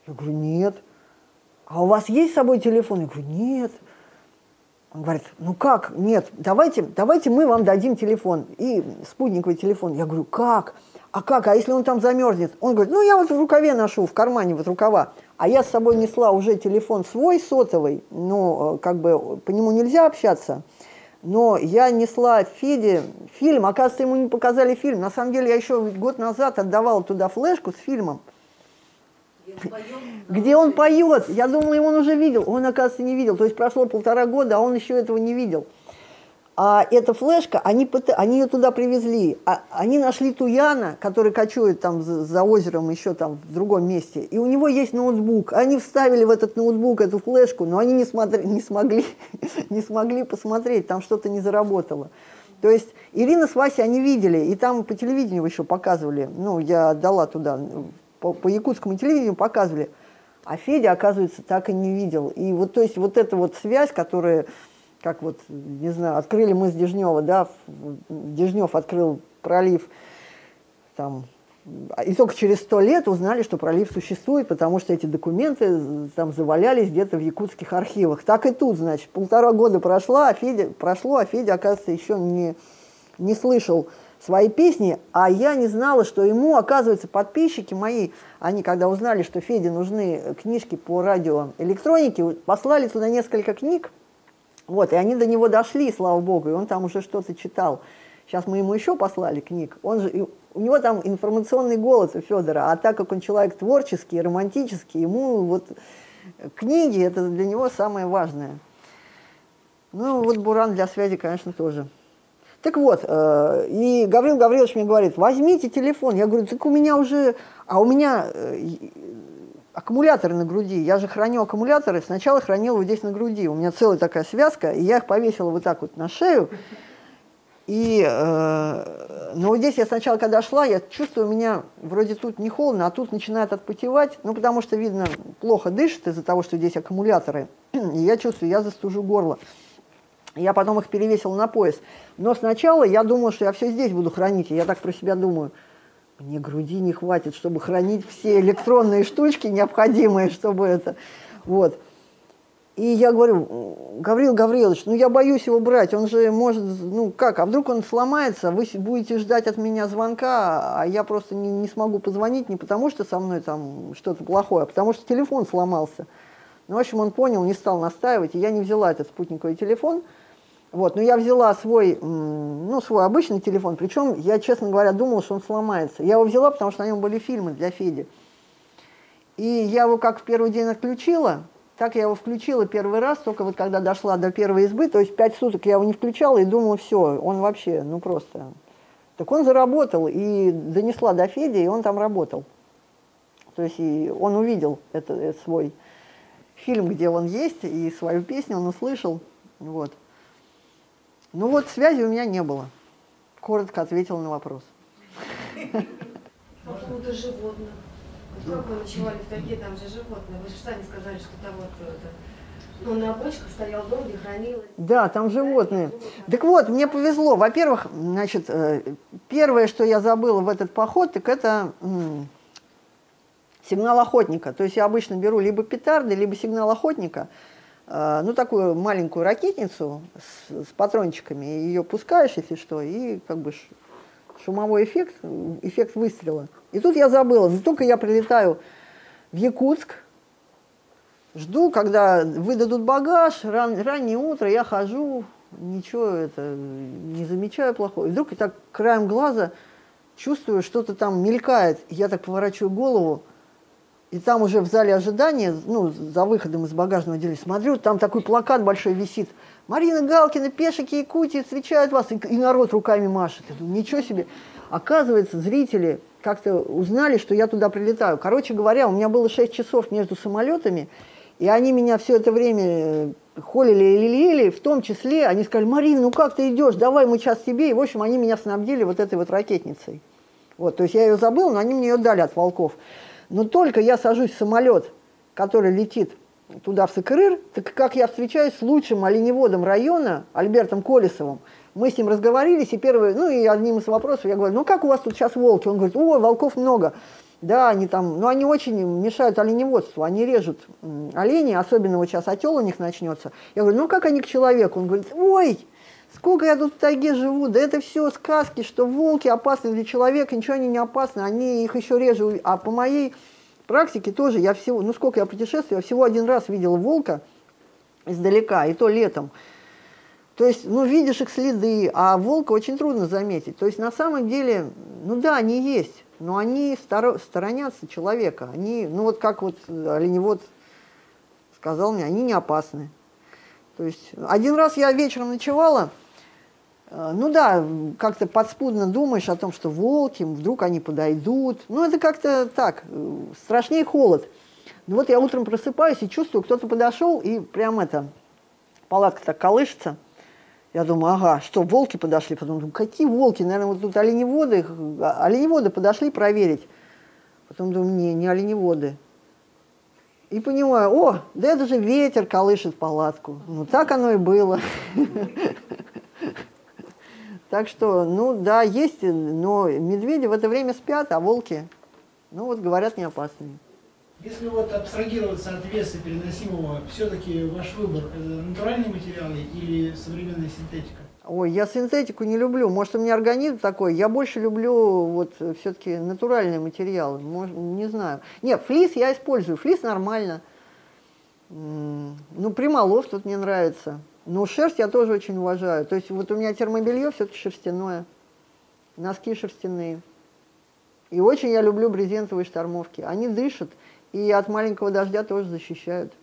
Я говорю, нет. А у вас есть с собой телефон? Я говорю, нет. Он говорит, ну как, нет, давайте, давайте мы вам дадим телефон, и спутниковый телефон. Я говорю, как? А как, а если он там замерзнет? Он говорит, ну я вот в рукаве ношу, в кармане вот рукава. А я с собой несла уже телефон свой, сотовый, ну, как бы по нему нельзя общаться. Но я несла Феде фильм, оказывается, ему не показали фильм. На самом деле я еще год назад отдавала туда флешку с фильмом где он поет. Я думала, он уже видел. Он, оказывается, не видел. То есть прошло полтора года, а он еще этого не видел. А эта флешка, они, они ее туда привезли. А, они нашли Туяна, который кочует там за, за озером еще там в другом месте. И у него есть ноутбук. Они вставили в этот ноутбук эту флешку, но они не, смотри, не, смогли, *laughs* не смогли посмотреть, там что-то не заработало. То есть Ирина с Васей они видели, и там по телевидению еще показывали. Ну, я отдала туда по, по якутскому телевидению показывали. А Федя, оказывается, так и не видел. И вот, то есть, вот эта вот связь, которая, как вот, не знаю, открыли мы с Дежнева, да, Дежнев открыл пролив, там, и только через сто лет узнали, что пролив существует, потому что эти документы там завалялись где-то в якутских архивах. Так и тут, значит, полтора года прошло, а Федя, прошло, а Федя, оказывается, еще не, не слышал свои песни, а я не знала, что ему, оказывается, подписчики мои, они когда узнали, что Феде нужны книжки по радиоэлектронике, послали туда несколько книг, вот, и они до него дошли, слава богу, и он там уже что-то читал. Сейчас мы ему еще послали книг. Он же, у него там информационный голос у Федора, а так как он человек творческий, романтический, ему вот книги это для него самое важное. Ну вот Буран для связи, конечно, тоже. Так вот, э, и Гаврил Гаврилович мне говорит, возьмите телефон. Я говорю, так у меня уже, а у меня э, аккумуляторы на груди. Я же храню аккумуляторы, сначала хранила вот здесь на груди. У меня целая такая связка, и я их повесила вот так вот на шею. И, э, но вот здесь я сначала, когда шла, я чувствую, у меня вроде тут не холодно, а тут начинает отпотевать, ну, потому что, видно, плохо дышит из-за того, что здесь аккумуляторы. И я чувствую, я застужу горло. Я потом их перевесила на пояс. Но сначала я думала, что я все здесь буду хранить. И я так про себя думаю, мне груди не хватит, чтобы хранить все электронные штучки необходимые, чтобы это... Вот. И я говорю, Гаврил Гаврилович, ну я боюсь его брать, он же может, ну как, а вдруг он сломается, вы будете ждать от меня звонка, а я просто не, не смогу позвонить не потому, что со мной там что-то плохое, а потому что телефон сломался. Ну, в общем, он понял, не стал настаивать, и я не взяла этот спутниковый телефон, вот, но я взяла свой, ну, свой обычный телефон, причем я, честно говоря, думала, что он сломается. Я его взяла, потому что на нем были фильмы для Феди. И я его как в первый день отключила, так я его включила первый раз, только вот когда дошла до первой избы, то есть пять суток я его не включала и думала, все, он вообще, ну просто. Так он заработал и донесла до Феди, и он там работал. То есть и он увидел это, это свой фильм, где он есть, и свою песню он услышал. Вот. Ну вот связи у меня не было. Коротко ответил на вопрос. По поводу животных. Как вы ночевали в такие там же животные? Вы же сами сказали, что там вот это, ну, на бочках стоял дом, где хранилось. Да, там животные. Так вот, мне повезло. Во-первых, значит, э, первое, что я забыла в этот поход, так это сигнал охотника. То есть я обычно беру либо петарды, либо сигнал охотника – ну, такую маленькую ракетницу с, с патрончиками, ее пускаешь, если что, и как бы шумовой эффект, эффект выстрела. И тут я забыла, не только я прилетаю в Якутск, жду, когда выдадут багаж, ран, раннее утро, я хожу, ничего это не замечаю плохого. И вдруг я так краем глаза чувствую, что-то там мелькает. Я так поворачиваю голову, и там уже в зале ожидания, ну, за выходом из багажного отделения, смотрю, там такой плакат большой висит. Марина Галкина, пешики Якутии встречают вас. И, и народ руками машет. Я думаю, ничего себе. Оказывается, зрители как-то узнали, что я туда прилетаю. Короче говоря, у меня было 6 часов между самолетами, и они меня все это время э, холили и лелеяли, в том числе они сказали, Марина, ну как ты идешь, давай мы сейчас тебе. И, в общем, они меня снабдили вот этой вот ракетницей. Вот, то есть я ее забыл, но они мне ее дали от волков. Но только я сажусь в самолет, который летит туда, в Сакырыр, так как я встречаюсь с лучшим оленеводом района, Альбертом Колесовым, мы с ним разговорились, и первый, ну и одним из вопросов я говорю, ну как у вас тут сейчас волки? Он говорит, ой, волков много. Да, они там, ну они очень мешают оленеводству, они режут оленей, особенно вот сейчас отел у них начнется. Я говорю, ну как они к человеку? Он говорит, ой, сколько я тут в тайге живу, да это все сказки, что волки опасны для человека, ничего они не опасны, они их еще реже, а по моей практике тоже я всего, ну сколько я путешествую, я всего один раз видела волка издалека, и то летом. То есть, ну, видишь их следы, а волка очень трудно заметить. То есть, на самом деле, ну да, они есть, но они сторонятся человека. Они, ну вот как вот оленевод сказал мне, они не опасны. То есть, один раз я вечером ночевала, э, ну да, как-то подспудно думаешь о том, что волки, вдруг они подойдут. Ну, это как-то так, э, страшнее холод. Ну вот я утром просыпаюсь и чувствую, кто-то подошел, и прям это, палатка так колышется – я думаю, ага, что, волки подошли? Потом думаю, какие волки? Наверное, вот тут оленеводы, а, оленеводы подошли проверить. Потом думаю, не, не оленеводы. И понимаю, о, да это же ветер колышет палатку. Ну, так оно и было. *laughs* Так что, ну да, есть, но медведи в это время спят, а волки, ну вот говорят, не опасные. Если вот абстрагироваться от веса переносимого, все-таки ваш выбор – натуральные материалы или современная синтетика? Ой, я синтетику не люблю. Может, у меня организм такой. Я больше люблю вот все-таки натуральные материалы. Может, не знаю. Нет, флис я использую. Флис нормально. Ну, примолов тут мне нравится. Но шерсть я тоже очень уважаю. То есть вот у меня термобелье все-таки шерстяное. Носки шерстяные. И очень я люблю брезентовые штормовки. Они дышат. И от маленького дождя тоже защищают.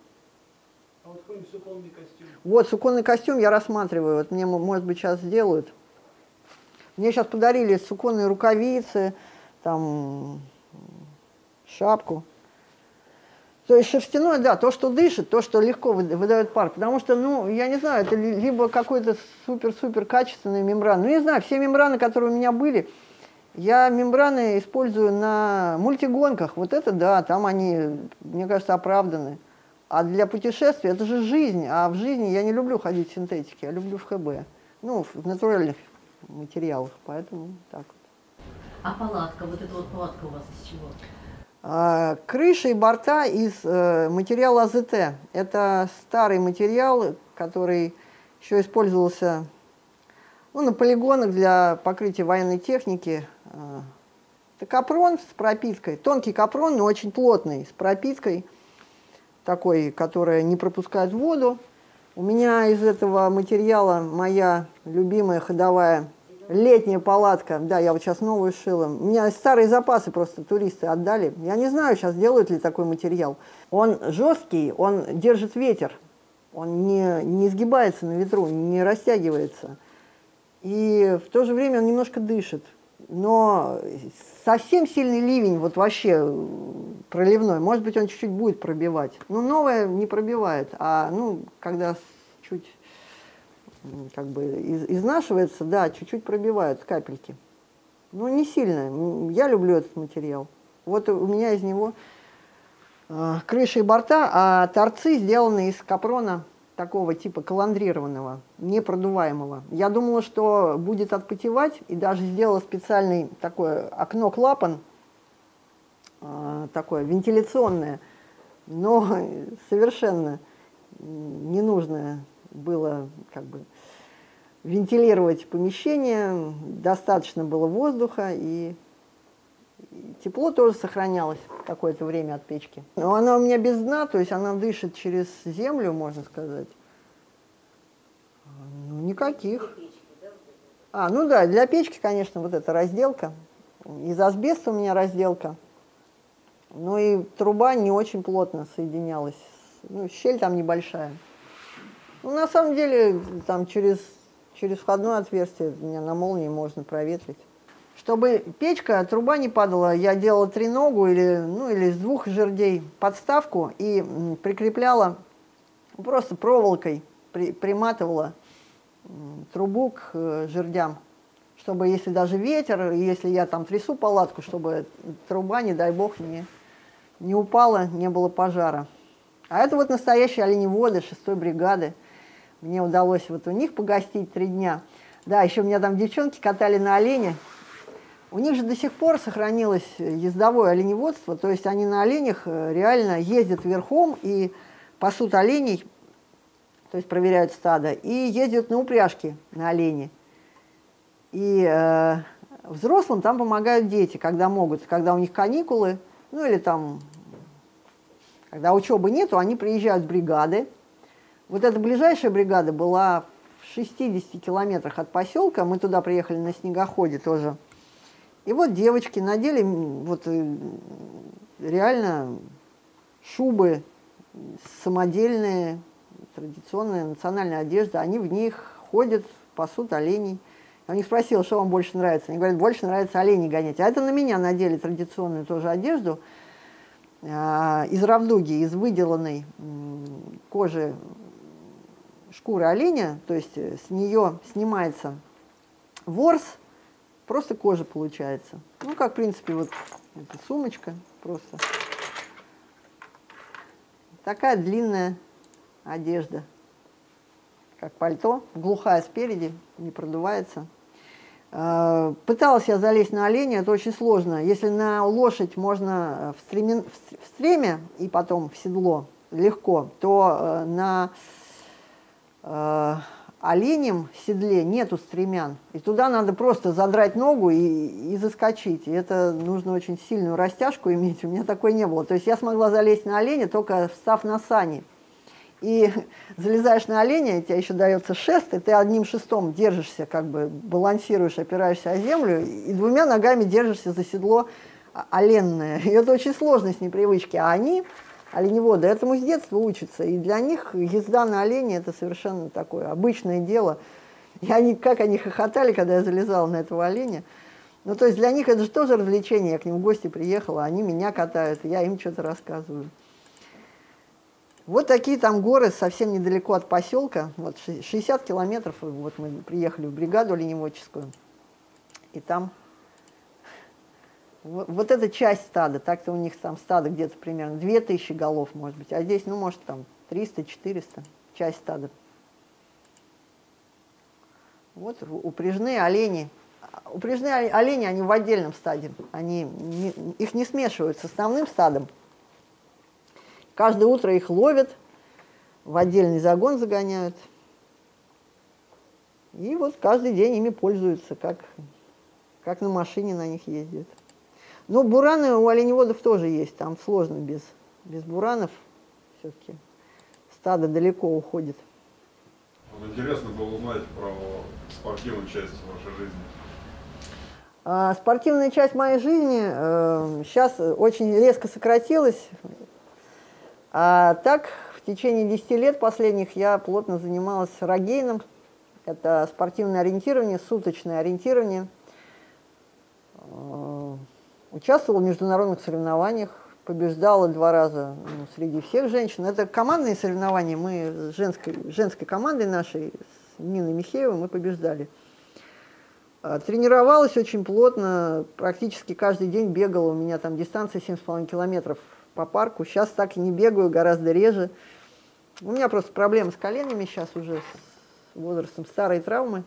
А вот какой-нибудь суконный костюм? Вот, суконный костюм я рассматриваю. Вот мне, может быть, сейчас сделают. Мне сейчас подарили суконные рукавицы, там, шапку. То есть шерстяное, да, то, что дышит, то, что легко выдает пар. Потому что, ну, я не знаю, это либо какой-то супер-супер качественный мембран. Ну, не знаю, все мембраны, которые у меня были, я мембраны использую на мультигонках. Вот это да, там они, мне кажется, оправданы. А для путешествий это же жизнь. А в жизни я не люблю ходить в синтетике, я люблю в ХБ. Ну, в натуральных материалах. Поэтому так вот. А палатка, вот эта вот палатка у вас из чего? А, крыша и борта из э, материала АЗТ. Это старый материал, который еще использовался ну, на полигонах для покрытия военной техники это капрон с пропиткой, тонкий капрон, но очень плотный, с пропиткой такой, которая не пропускает воду. У меня из этого материала моя любимая ходовая летняя палатка. Да, я вот сейчас новую шила. У меня старые запасы просто туристы отдали. Я не знаю, сейчас делают ли такой материал. Он жесткий, он держит ветер. Он не, не сгибается на ветру, не растягивается. И в то же время он немножко дышит но совсем сильный ливень, вот вообще проливной, может быть, он чуть-чуть будет пробивать. Но новое не пробивает, а ну, когда чуть как бы из, изнашивается, да, чуть-чуть пробивают капельки. Но не сильно. Я люблю этот материал. Вот у меня из него э, крыша и борта, а торцы сделаны из капрона такого типа каландрированного, непродуваемого. Я думала, что будет отпотевать, и даже сделала специальный такое окно-клапан, э, такое вентиляционное, но *laughs* совершенно не нужно было как бы вентилировать помещение, достаточно было воздуха, и Тепло тоже сохранялось какое-то время от печки. Но она у меня без дна, то есть она дышит через землю, можно сказать. Ну, никаких. А, ну да, для печки, конечно, вот эта разделка. Из асбеста у меня разделка. Ну и труба не очень плотно соединялась. Ну, щель там небольшая. Ну, на самом деле, там через, через входное отверстие меня на молнии можно проветрить. Чтобы печка, труба не падала, я делала треногу или, ну, или из двух жердей подставку и прикрепляла просто проволокой, при, приматывала трубу к э, жердям, чтобы если даже ветер, если я там трясу палатку, чтобы труба, не дай бог, не, не упала, не было пожара. А это вот настоящие оленеводы шестой бригады. Мне удалось вот у них погостить три дня. Да, еще меня там девчонки катали на олене, У них же до сих пор сохранилось ездовое оленеводство, то есть они на оленях э, реально ездят верхом и пасут оленей, то есть проверяют стадо, и ездят на упряжке на олени. И э, взрослым там помогают дети, когда могут, когда у них каникулы, ну или там, когда учебы нету, они приезжают в бригады. Вот эта ближайшая бригада была в 60 километрах от поселка, мы туда приехали на снегоходе тоже – и вот девочки надели вот э, реально шубы самодельные, традиционная национальная одежда, они в них ходят, пасут оленей. Я у них спросила, что вам больше нравится. Они говорят, больше нравится оленей гонять. А это на меня надели традиционную тоже одежду а, из равдуги, из выделанной кожи шкуры оленя, то есть э, с нее снимается ворс, Просто кожа получается. Ну, как, в принципе, вот эта сумочка просто. Такая длинная одежда, как пальто, глухая спереди, не продувается. А, пыталась я залезть на оленя, это очень сложно. Если на лошадь можно в стреме, в стреме и потом в седло легко, то э, на э, оленем седле нету стремян. И туда надо просто задрать ногу и, и заскочить. И это нужно очень сильную растяжку иметь. У меня такой не было. То есть я смогла залезть на оленя, только встав на сани. И *laughs* залезаешь на оленя, тебе еще дается шест, и ты одним шестом держишься, как бы балансируешь, опираешься о землю, и двумя ногами держишься за седло оленное. И это очень сложно с непривычки. А они оленеводы этому с детства учатся, и для них езда на олене это совершенно такое обычное дело. И они, как они хохотали, когда я залезала на этого оленя. Ну, то есть для них это же тоже развлечение. Я к ним в гости приехала, они меня катают, я им что-то рассказываю. Вот такие там горы совсем недалеко от поселка, вот 60 километров, вот мы приехали в бригаду оленеводческую, и там вот, эта часть стада, так-то у них там стадо где-то примерно 2000 голов, может быть, а здесь, ну, может, там 300-400, часть стада. Вот упряжные олени. Упряжные олени, они в отдельном стаде, они не, их не смешивают с основным стадом. Каждое утро их ловят, в отдельный загон загоняют. И вот каждый день ими пользуются, как, как на машине на них ездят. Но бураны у оленеводов тоже есть, там сложно без, без буранов. Все-таки стадо далеко уходит. Интересно было узнать про спортивную часть вашей жизни. А, спортивная часть моей жизни э, сейчас очень резко сократилась. А так, в течение 10 лет последних я плотно занималась рогейном. Это спортивное ориентирование, суточное ориентирование. Участвовала в международных соревнованиях, побеждала два раза ну, среди всех женщин. Это командные соревнования. Мы с женской, женской командой нашей, с Ниной Михеевой, мы побеждали. А, тренировалась очень плотно, практически каждый день бегала. У меня там дистанция 7,5 километров по парку. Сейчас так и не бегаю, гораздо реже. У меня просто проблемы с коленями сейчас уже с возрастом, старые травмы.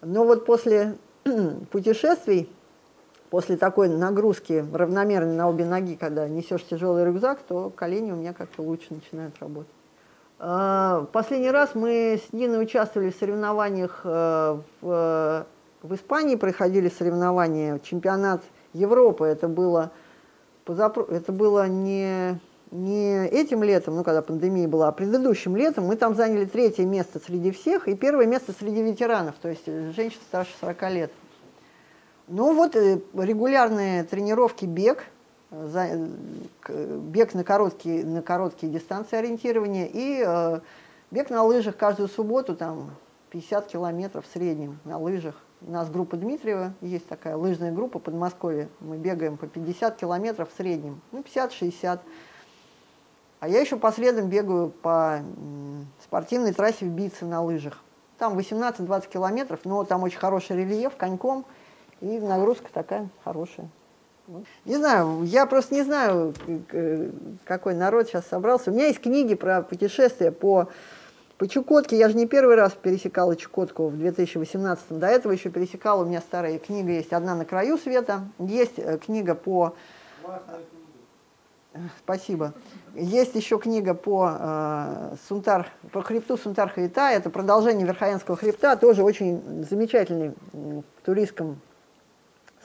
Но вот после *clears throat* путешествий после такой нагрузки равномерной на обе ноги, когда несешь тяжелый рюкзак, то колени у меня как-то лучше начинают работать. А, последний раз мы с Ниной участвовали в соревнованиях э, в, в Испании, проходили соревнования, чемпионат Европы. Это было, это было не, не этим летом, ну, когда пандемия была, а предыдущим летом. Мы там заняли третье место среди всех и первое место среди ветеранов, то есть женщин старше 40 лет. Ну вот э, регулярные тренировки, бег, бег на короткие, на короткие дистанции ориентирования и э, бег на лыжах каждую субботу, там 50 километров в среднем на лыжах. У нас группа Дмитриева, есть такая лыжная группа Подмосковье. Мы бегаем по 50 километров в среднем, ну 50-60. А я еще по средам бегаю по спортивной трассе в Бице на лыжах. Там 18-20 километров, но там очень хороший рельеф, коньком – и нагрузка такая хорошая. Не знаю, я просто не знаю, какой народ сейчас собрался. У меня есть книги про путешествия по По Чукотке я же не первый раз пересекала Чукотку в 2018 До этого еще пересекала, у меня старая книга есть «Одна на краю света». Есть э, книга по... Спасибо. Есть еще книга по, э, Сунтар, по хребту Сунтар-Хаита. Это продолжение Верхоянского хребта. Тоже очень замечательный в туристском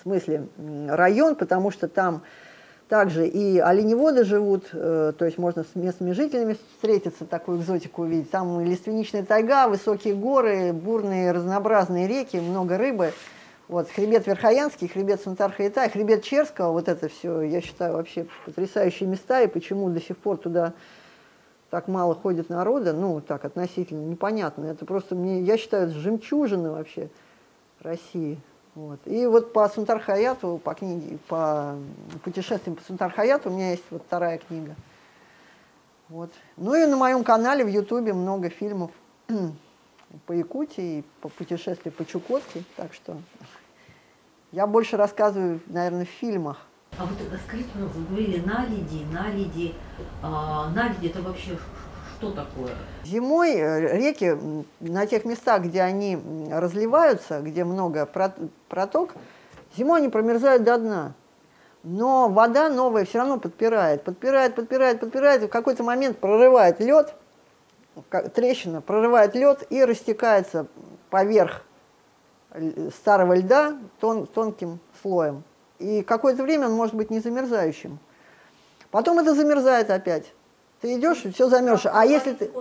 смысле район, потому что там также и оленеводы живут, э, то есть можно с местными жителями встретиться, такую экзотику увидеть. Там и лиственничная тайга, высокие горы, бурные разнообразные реки, много рыбы. Вот, хребет Верхоянский, хребет Сантархаита, хребет Черского, вот это все, я считаю, вообще потрясающие места, и почему до сих пор туда так мало ходит народа, ну, так, относительно, непонятно. Это просто, мне, я считаю, это жемчужины вообще России. Вот. И вот по Сунтар-Хаяту, по книге, по путешествиям по Сунтар-Хаяту у меня есть вот вторая книга. Вот. Ну и на моем канале в Ютубе много фильмов *clears throat* по Якутии, по путешествию по Чукотке, так что я больше рассказываю, наверное, в фильмах. А вот скажите, пожалуйста, вы говорили наледи, наледи. А, наледи это вообще что такое? Зимой э, реки на тех местах, где они разливаются, где много проток, зимой они промерзают до дна. Но вода новая все равно подпирает, подпирает, подпирает, подпирает, и в какой-то момент прорывает лед, трещина прорывает лед и растекается поверх старого льда тон, тонким слоем. И какое-то время он может быть не замерзающим. Потом это замерзает опять. Ты идешь, все замерзшее. А если ты...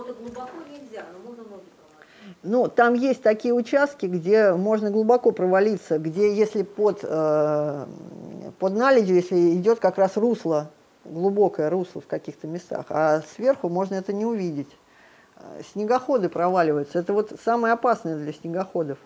Ну, там есть такие участки, где можно глубоко провалиться, где если под, э, под наледью, если идет как раз русло, глубокое русло в каких-то местах, а сверху можно это не увидеть. Э, снегоходы проваливаются. Это вот самое опасное для снегоходов.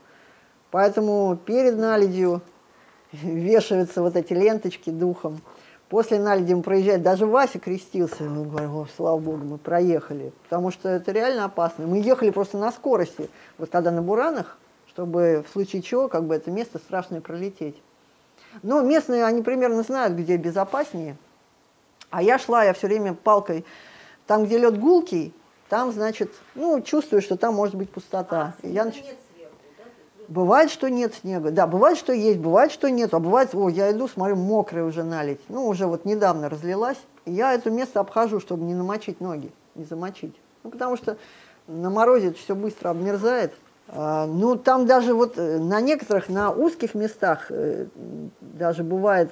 Поэтому перед наледью *laughs* вешаются вот эти ленточки духом. После наледи мы проезжать, даже Вася крестился, мы говорим, О, слава богу, мы проехали, потому что это реально опасно. Мы ехали просто на скорости, вот когда на Буранах, чтобы в случае чего, как бы это место страшное пролететь. Но местные, они примерно знают, где безопаснее. А я шла, я все время палкой, там, где лед гулкий, там, значит, ну, чувствую, что там может быть пустота. А, я нач... нет Бывает, что нет снега. Да, бывает, что есть, бывает, что нет. А бывает, о, я иду, смотрю, мокрая уже налить. Ну, уже вот недавно разлилась. Я это место обхожу, чтобы не намочить ноги, не замочить. Ну, потому что на морозе это все быстро обмерзает. А, ну, там даже вот э, на некоторых, на узких местах э, даже бывает,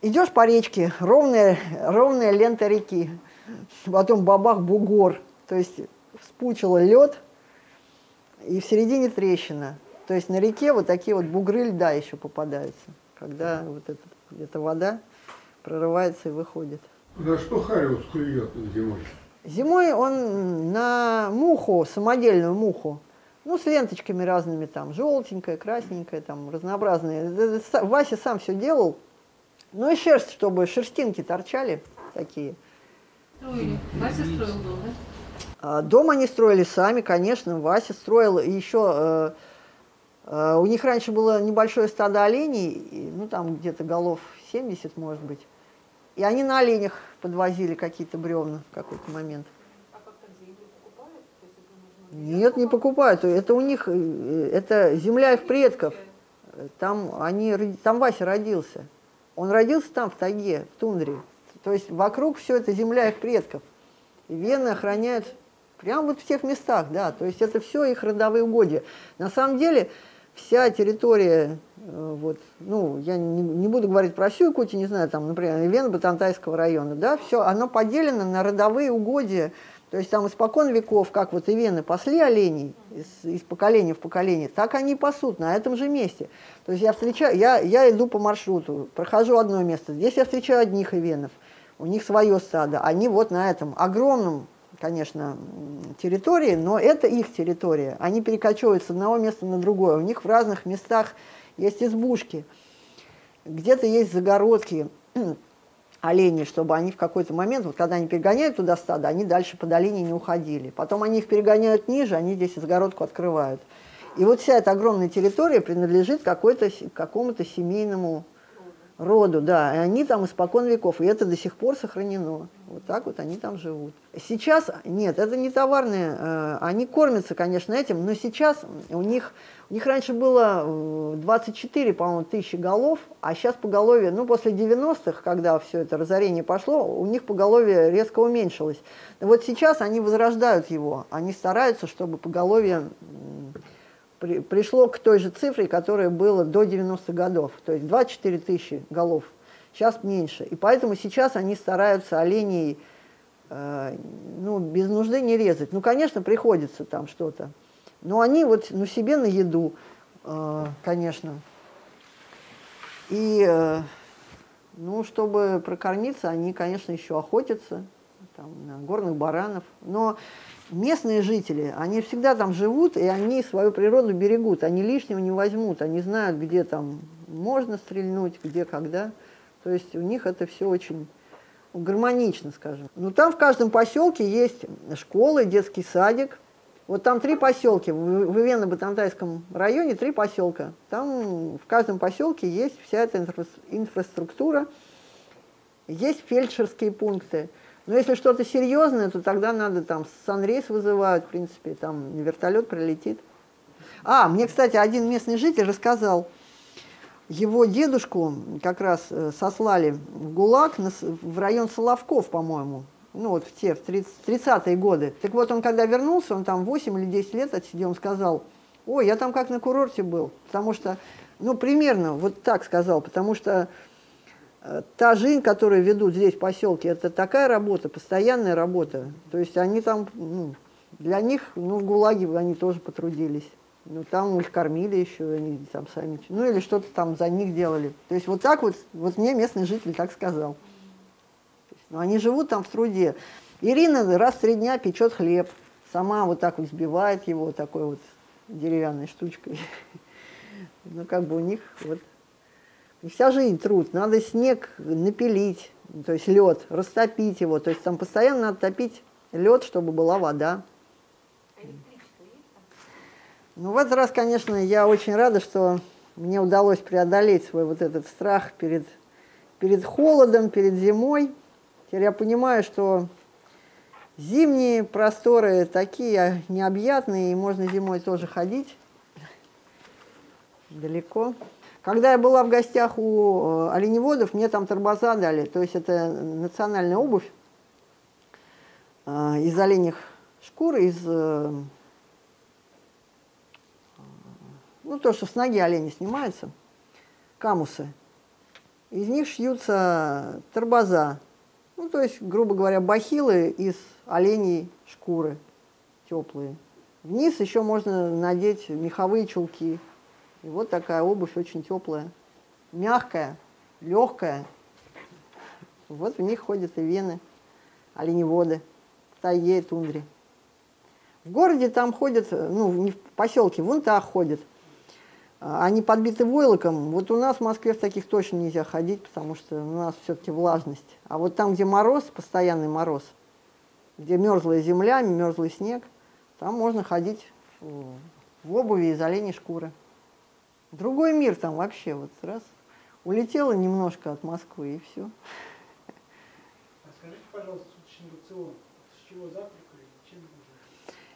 идешь по речке, ровная, ровная лента реки, потом бабах бугор, то есть вспучило лед, и в середине трещина. То есть на реке вот такие вот бугры льда еще попадаются, когда вот эта, эта вода прорывается и выходит. На что Хариус клюет зимой? Зимой он на муху, самодельную муху, ну, с ленточками разными там, желтенькая, красненькая, там, разнообразные. Вася сам все делал. Ну и шерсть, чтобы шерстинки торчали такие. Строили. Вася строил дом, да? А, дом они строили сами, конечно, Вася строил. И еще э, э, у них раньше было небольшое стадо оленей, ну там где-то голов 70, может быть. И они на оленях подвозили какие-то бревна в какой-то момент. Нет, не покупают. Это у них, э, это земля их предков. Там, они, там Вася родился. Он родился там, в тайге, в тундре. То есть вокруг все это земля их предков. И вены охраняют Прямо вот в тех местах, да. То есть это все их родовые угодья. На самом деле вся территория, э, вот, ну, я не, не буду говорить про всю Якутию, не знаю, там, например, Вена-Батантайского района, да, все, оно поделено на родовые угодья, то есть там испокон веков, как вот и Вены пасли оленей из, из поколения в поколение, так они пасут на этом же месте. То есть я встречаю, я, я иду по маршруту, прохожу одно место, здесь я встречаю одних ивенов, у них свое стадо, они вот на этом огромном конечно, территории, но это их территория. Они перекочевывают с одного места на другое. У них в разных местах есть избушки. Где-то есть загородки *clears throat* оленей, чтобы они в какой-то момент, вот когда они перегоняют туда стадо, они дальше по долине не уходили. Потом они их перегоняют ниже, они здесь загородку открывают. И вот вся эта огромная территория принадлежит какому-то семейному роду, да, и они там испокон веков, и это до сих пор сохранено. Вот так вот они там живут. Сейчас, нет, это не товарные, э, они кормятся, конечно, этим, но сейчас у них, у них раньше было 24, по-моему, тысячи голов, а сейчас поголовье, ну, после 90-х, когда все это разорение пошло, у них поголовье резко уменьшилось. Вот сейчас они возрождают его, они стараются, чтобы поголовье при, пришло к той же цифре, которая была до 90-х годов, то есть 24 тысячи голов. Сейчас меньше. И поэтому сейчас они стараются оленей э, ну, без нужды не резать. Ну, конечно, приходится там что-то. Но они вот ну, себе на еду, э, конечно. И, э, ну, чтобы прокормиться, они, конечно, еще охотятся там, на горных баранов. Но местные жители, они всегда там живут, и они свою природу берегут, они лишнего не возьмут, они знают, где там можно стрельнуть, где, когда. То есть у них это все очень гармонично, скажем. Но там в каждом поселке есть школы, детский садик. Вот там три поселки, в Вивенно-Батантайском районе три поселка. Там в каждом поселке есть вся эта инфра инфраструктура, есть фельдшерские пункты. Но если что-то серьезное, то тогда надо там санрейс вызывают, в принципе, там вертолет прилетит. А, мне, кстати, один местный житель рассказал, его дедушку как раз э, сослали в ГУЛАГ в район Соловков, по-моему, ну вот в те, в 30-е годы. Так вот, он когда вернулся, он там 8 или 10 лет отсидел, он сказал, ой, я там как на курорте был, потому что, ну, примерно вот так сказал, потому что та жизнь, которую ведут здесь в поселке, это такая работа, постоянная работа. То есть они там, ну, для них, ну, в ГУЛАГе они тоже потрудились. Ну, там их кормили еще, они там сами, ну, или что-то там за них делали. То есть вот так вот, вот мне местный житель так сказал. Есть, ну, они живут там в труде. Ирина раз в три дня печет хлеб, сама вот так вот взбивает его такой вот деревянной штучкой. *laughs* Ну, как бы у них вот и вся жизнь труд. Надо снег напилить, то есть лед, растопить его. То есть там постоянно надо топить лед, чтобы была вода. Ну, в этот раз, конечно, я очень рада, что мне удалось преодолеть свой вот этот страх перед, перед холодом, перед зимой. Теперь я понимаю, что зимние просторы такие необъятные, и можно зимой тоже ходить далеко. Когда я была в гостях у э, оленеводов, мне там торбоза дали, то есть это национальная обувь э, из оленях шкур, из, э, ну то, что с ноги оленя снимается, камусы. Из них шьются торбоза, ну то есть, грубо говоря, бахилы из оленей шкуры теплые. Вниз еще можно надеть меховые чулки. И вот такая обувь очень теплая, мягкая, легкая. Вот в них ходят и вены, оленеводы, в тайге и тундре. В городе там ходят, ну, не в поселке, вон так ходят. А, они подбиты войлоком. Вот у нас в Москве в таких точно нельзя ходить, потому что у нас все-таки влажность. А вот там, где мороз, постоянный мороз, где мерзлая земля, мерзлый снег, там можно ходить в обуви из оленей шкуры. Другой мир там вообще вот раз улетела немножко от Москвы и все. А скажите, пожалуйста, суточный рацион, с чего завтракали, чем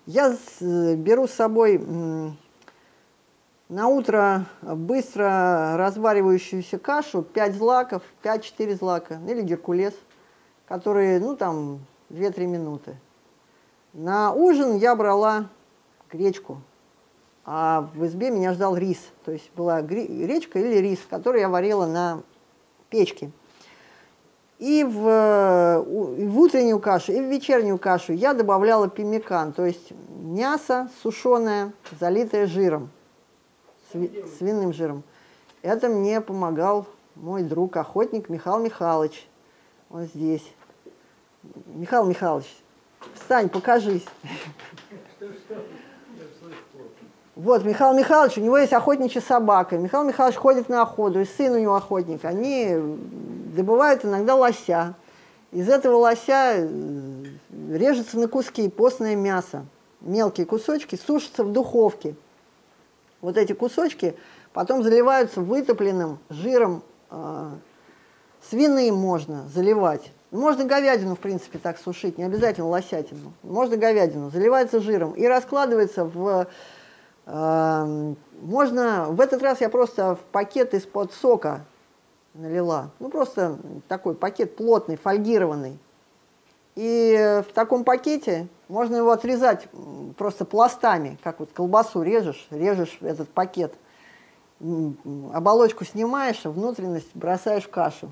Я с, беру с собой на утро быстро разваривающуюся кашу, 5 злаков, 5-4 злака, или геркулес, которые, ну там, 2-3 минуты. На ужин я брала гречку, а в избе меня ждал рис. То есть была гречка или рис, который я варила на печке. И в, в утреннюю кашу, и в вечернюю кашу я добавляла пимикан, то есть мясо сушеное, залитое жиром, сви, свиным жиром. Это мне помогал мой друг, охотник Михаил Михайлович. Он здесь. Михаил Михайлович, встань, покажись. Вот, Михаил Михайлович, у него есть охотничья собака. Михаил Михайлович ходит на охоту, и сын у него охотник. Они добывают иногда лося. Из этого лося э, режется на куски постное мясо. Мелкие кусочки сушатся в духовке. Вот эти кусочки потом заливаются вытопленным жиром э, Свиным можно заливать. Можно говядину, в принципе, так сушить, не обязательно лосятину. Можно говядину, заливается жиром и раскладывается в... э, можно... В этот раз я просто в пакет из-под сока налила. Ну, просто такой пакет плотный, фольгированный. И в таком пакете можно его отрезать просто пластами, как вот колбасу режешь, режешь этот пакет. Оболочку снимаешь, а внутренность бросаешь в кашу.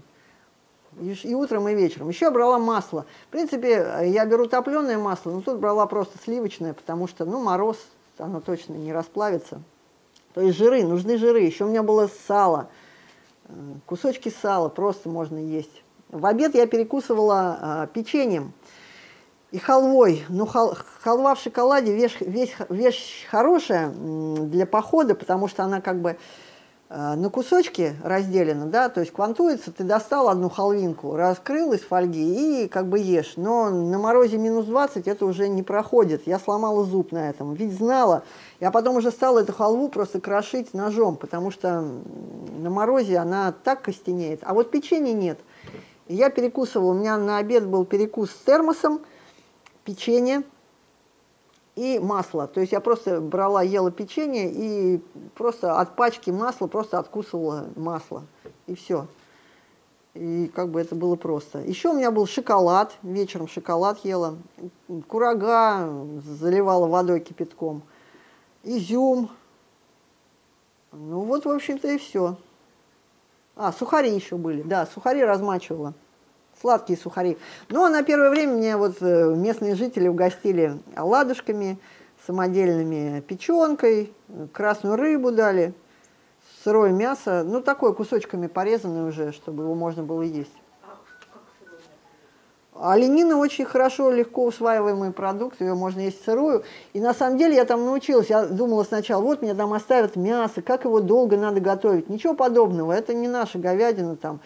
И, утром, и вечером. Еще брала масло. В принципе, я беру топленое масло, но тут брала просто сливочное, потому что, ну, мороз, оно точно не расплавится. То есть жиры, нужны жиры. Еще у меня было сало, э, кусочки сала просто можно есть. В обед я перекусывала а, печеньем и халвой. Ну, хал- халва в шоколаде вещь, вещь, вещь хорошая для похода, потому что она как бы э, на кусочки разделена, да, то есть квантуется, ты достал одну халвинку, раскрыл из фольги и как бы ешь. Но на морозе минус 20 это уже не проходит. Я сломала зуб на этом, ведь знала. Я потом уже стала эту халву просто крошить ножом, потому что на морозе она так костенеет. А вот печенья нет. Я перекусывала, у меня на обед был перекус с термосом, печенье и масло. То есть я просто брала, ела печенье и просто от пачки масла просто откусывала масло. И все. И как бы это было просто. Еще у меня был шоколад, вечером шоколад ела, курага заливала водой кипятком, изюм. Ну вот, в общем-то, и все. А, сухари еще были, да, сухари размачивала. Сладкие сухари. Но на первое время мне вот э, местные жители угостили оладушками самодельными, печенкой, красную рыбу дали, сырое мясо, ну такое кусочками порезанное уже, чтобы его можно было есть. Оленина очень хорошо, легко усваиваемый продукт, ее можно есть сырую. И на самом деле я там научилась, я думала сначала, вот мне там оставят мясо, как его долго надо готовить. Ничего подобного, это не наша говядина там.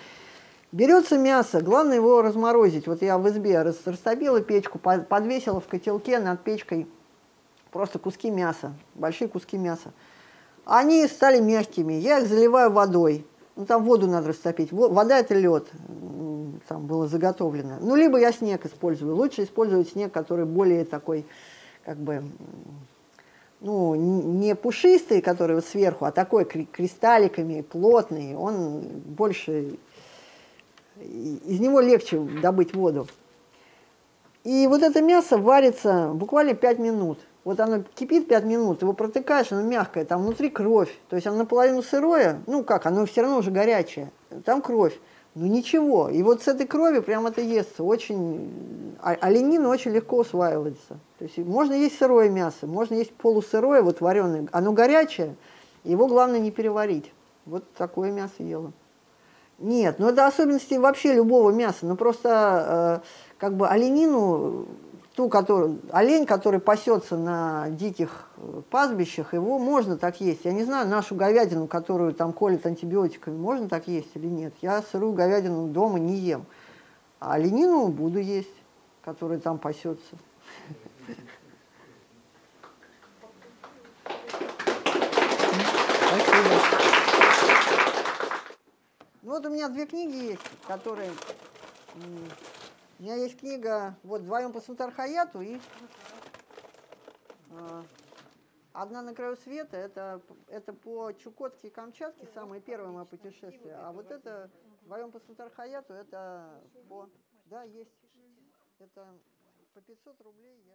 Берется мясо, главное его разморозить. Вот я в избе рас- растопила печку, по- подвесила в котелке над печкой просто куски мяса, большие куски мяса. Они стали мягкими, я их заливаю водой. Ну, там воду надо растопить. Во- Вода – это лед, там было заготовлено. Ну, либо я снег использую. Лучше использовать снег, который более такой, как бы, ну, не пушистый, который вот сверху, а такой кри- кристалликами, плотный. Он больше, из него легче добыть воду. И вот это мясо варится буквально 5 минут. Вот оно кипит 5 минут, его протыкаешь, оно мягкое, там внутри кровь. То есть оно наполовину сырое, ну как, оно все равно уже горячее, там кровь. Ну ничего, и вот с этой крови прямо это естся. Очень, а- оленина очень легко усваивается. То есть можно есть сырое мясо, можно есть полусырое, вот вареное. Оно горячее, его главное не переварить. Вот такое мясо ела. Нет, ну это особенности вообще любого мяса. Ну просто э, как бы оленину, ту, которую, олень, который пасется на диких э, пастбищах, его можно так есть. Я не знаю, нашу говядину, которую там колят антибиотиками, можно так есть или нет. Я сырую говядину дома не ем. А оленину буду есть, которая там пасется. Спасибо. Ну вот у меня две книги есть, которые... У меня есть книга, вот «Вдвоем по Сутархаяту» и а, «Одна на краю света». Это, это по Чукотке и Камчатке, самое первое мое путешествие. А вот это «Вдвоем по Сутархаяту» это по... Да, есть. Это по 500 рублей я...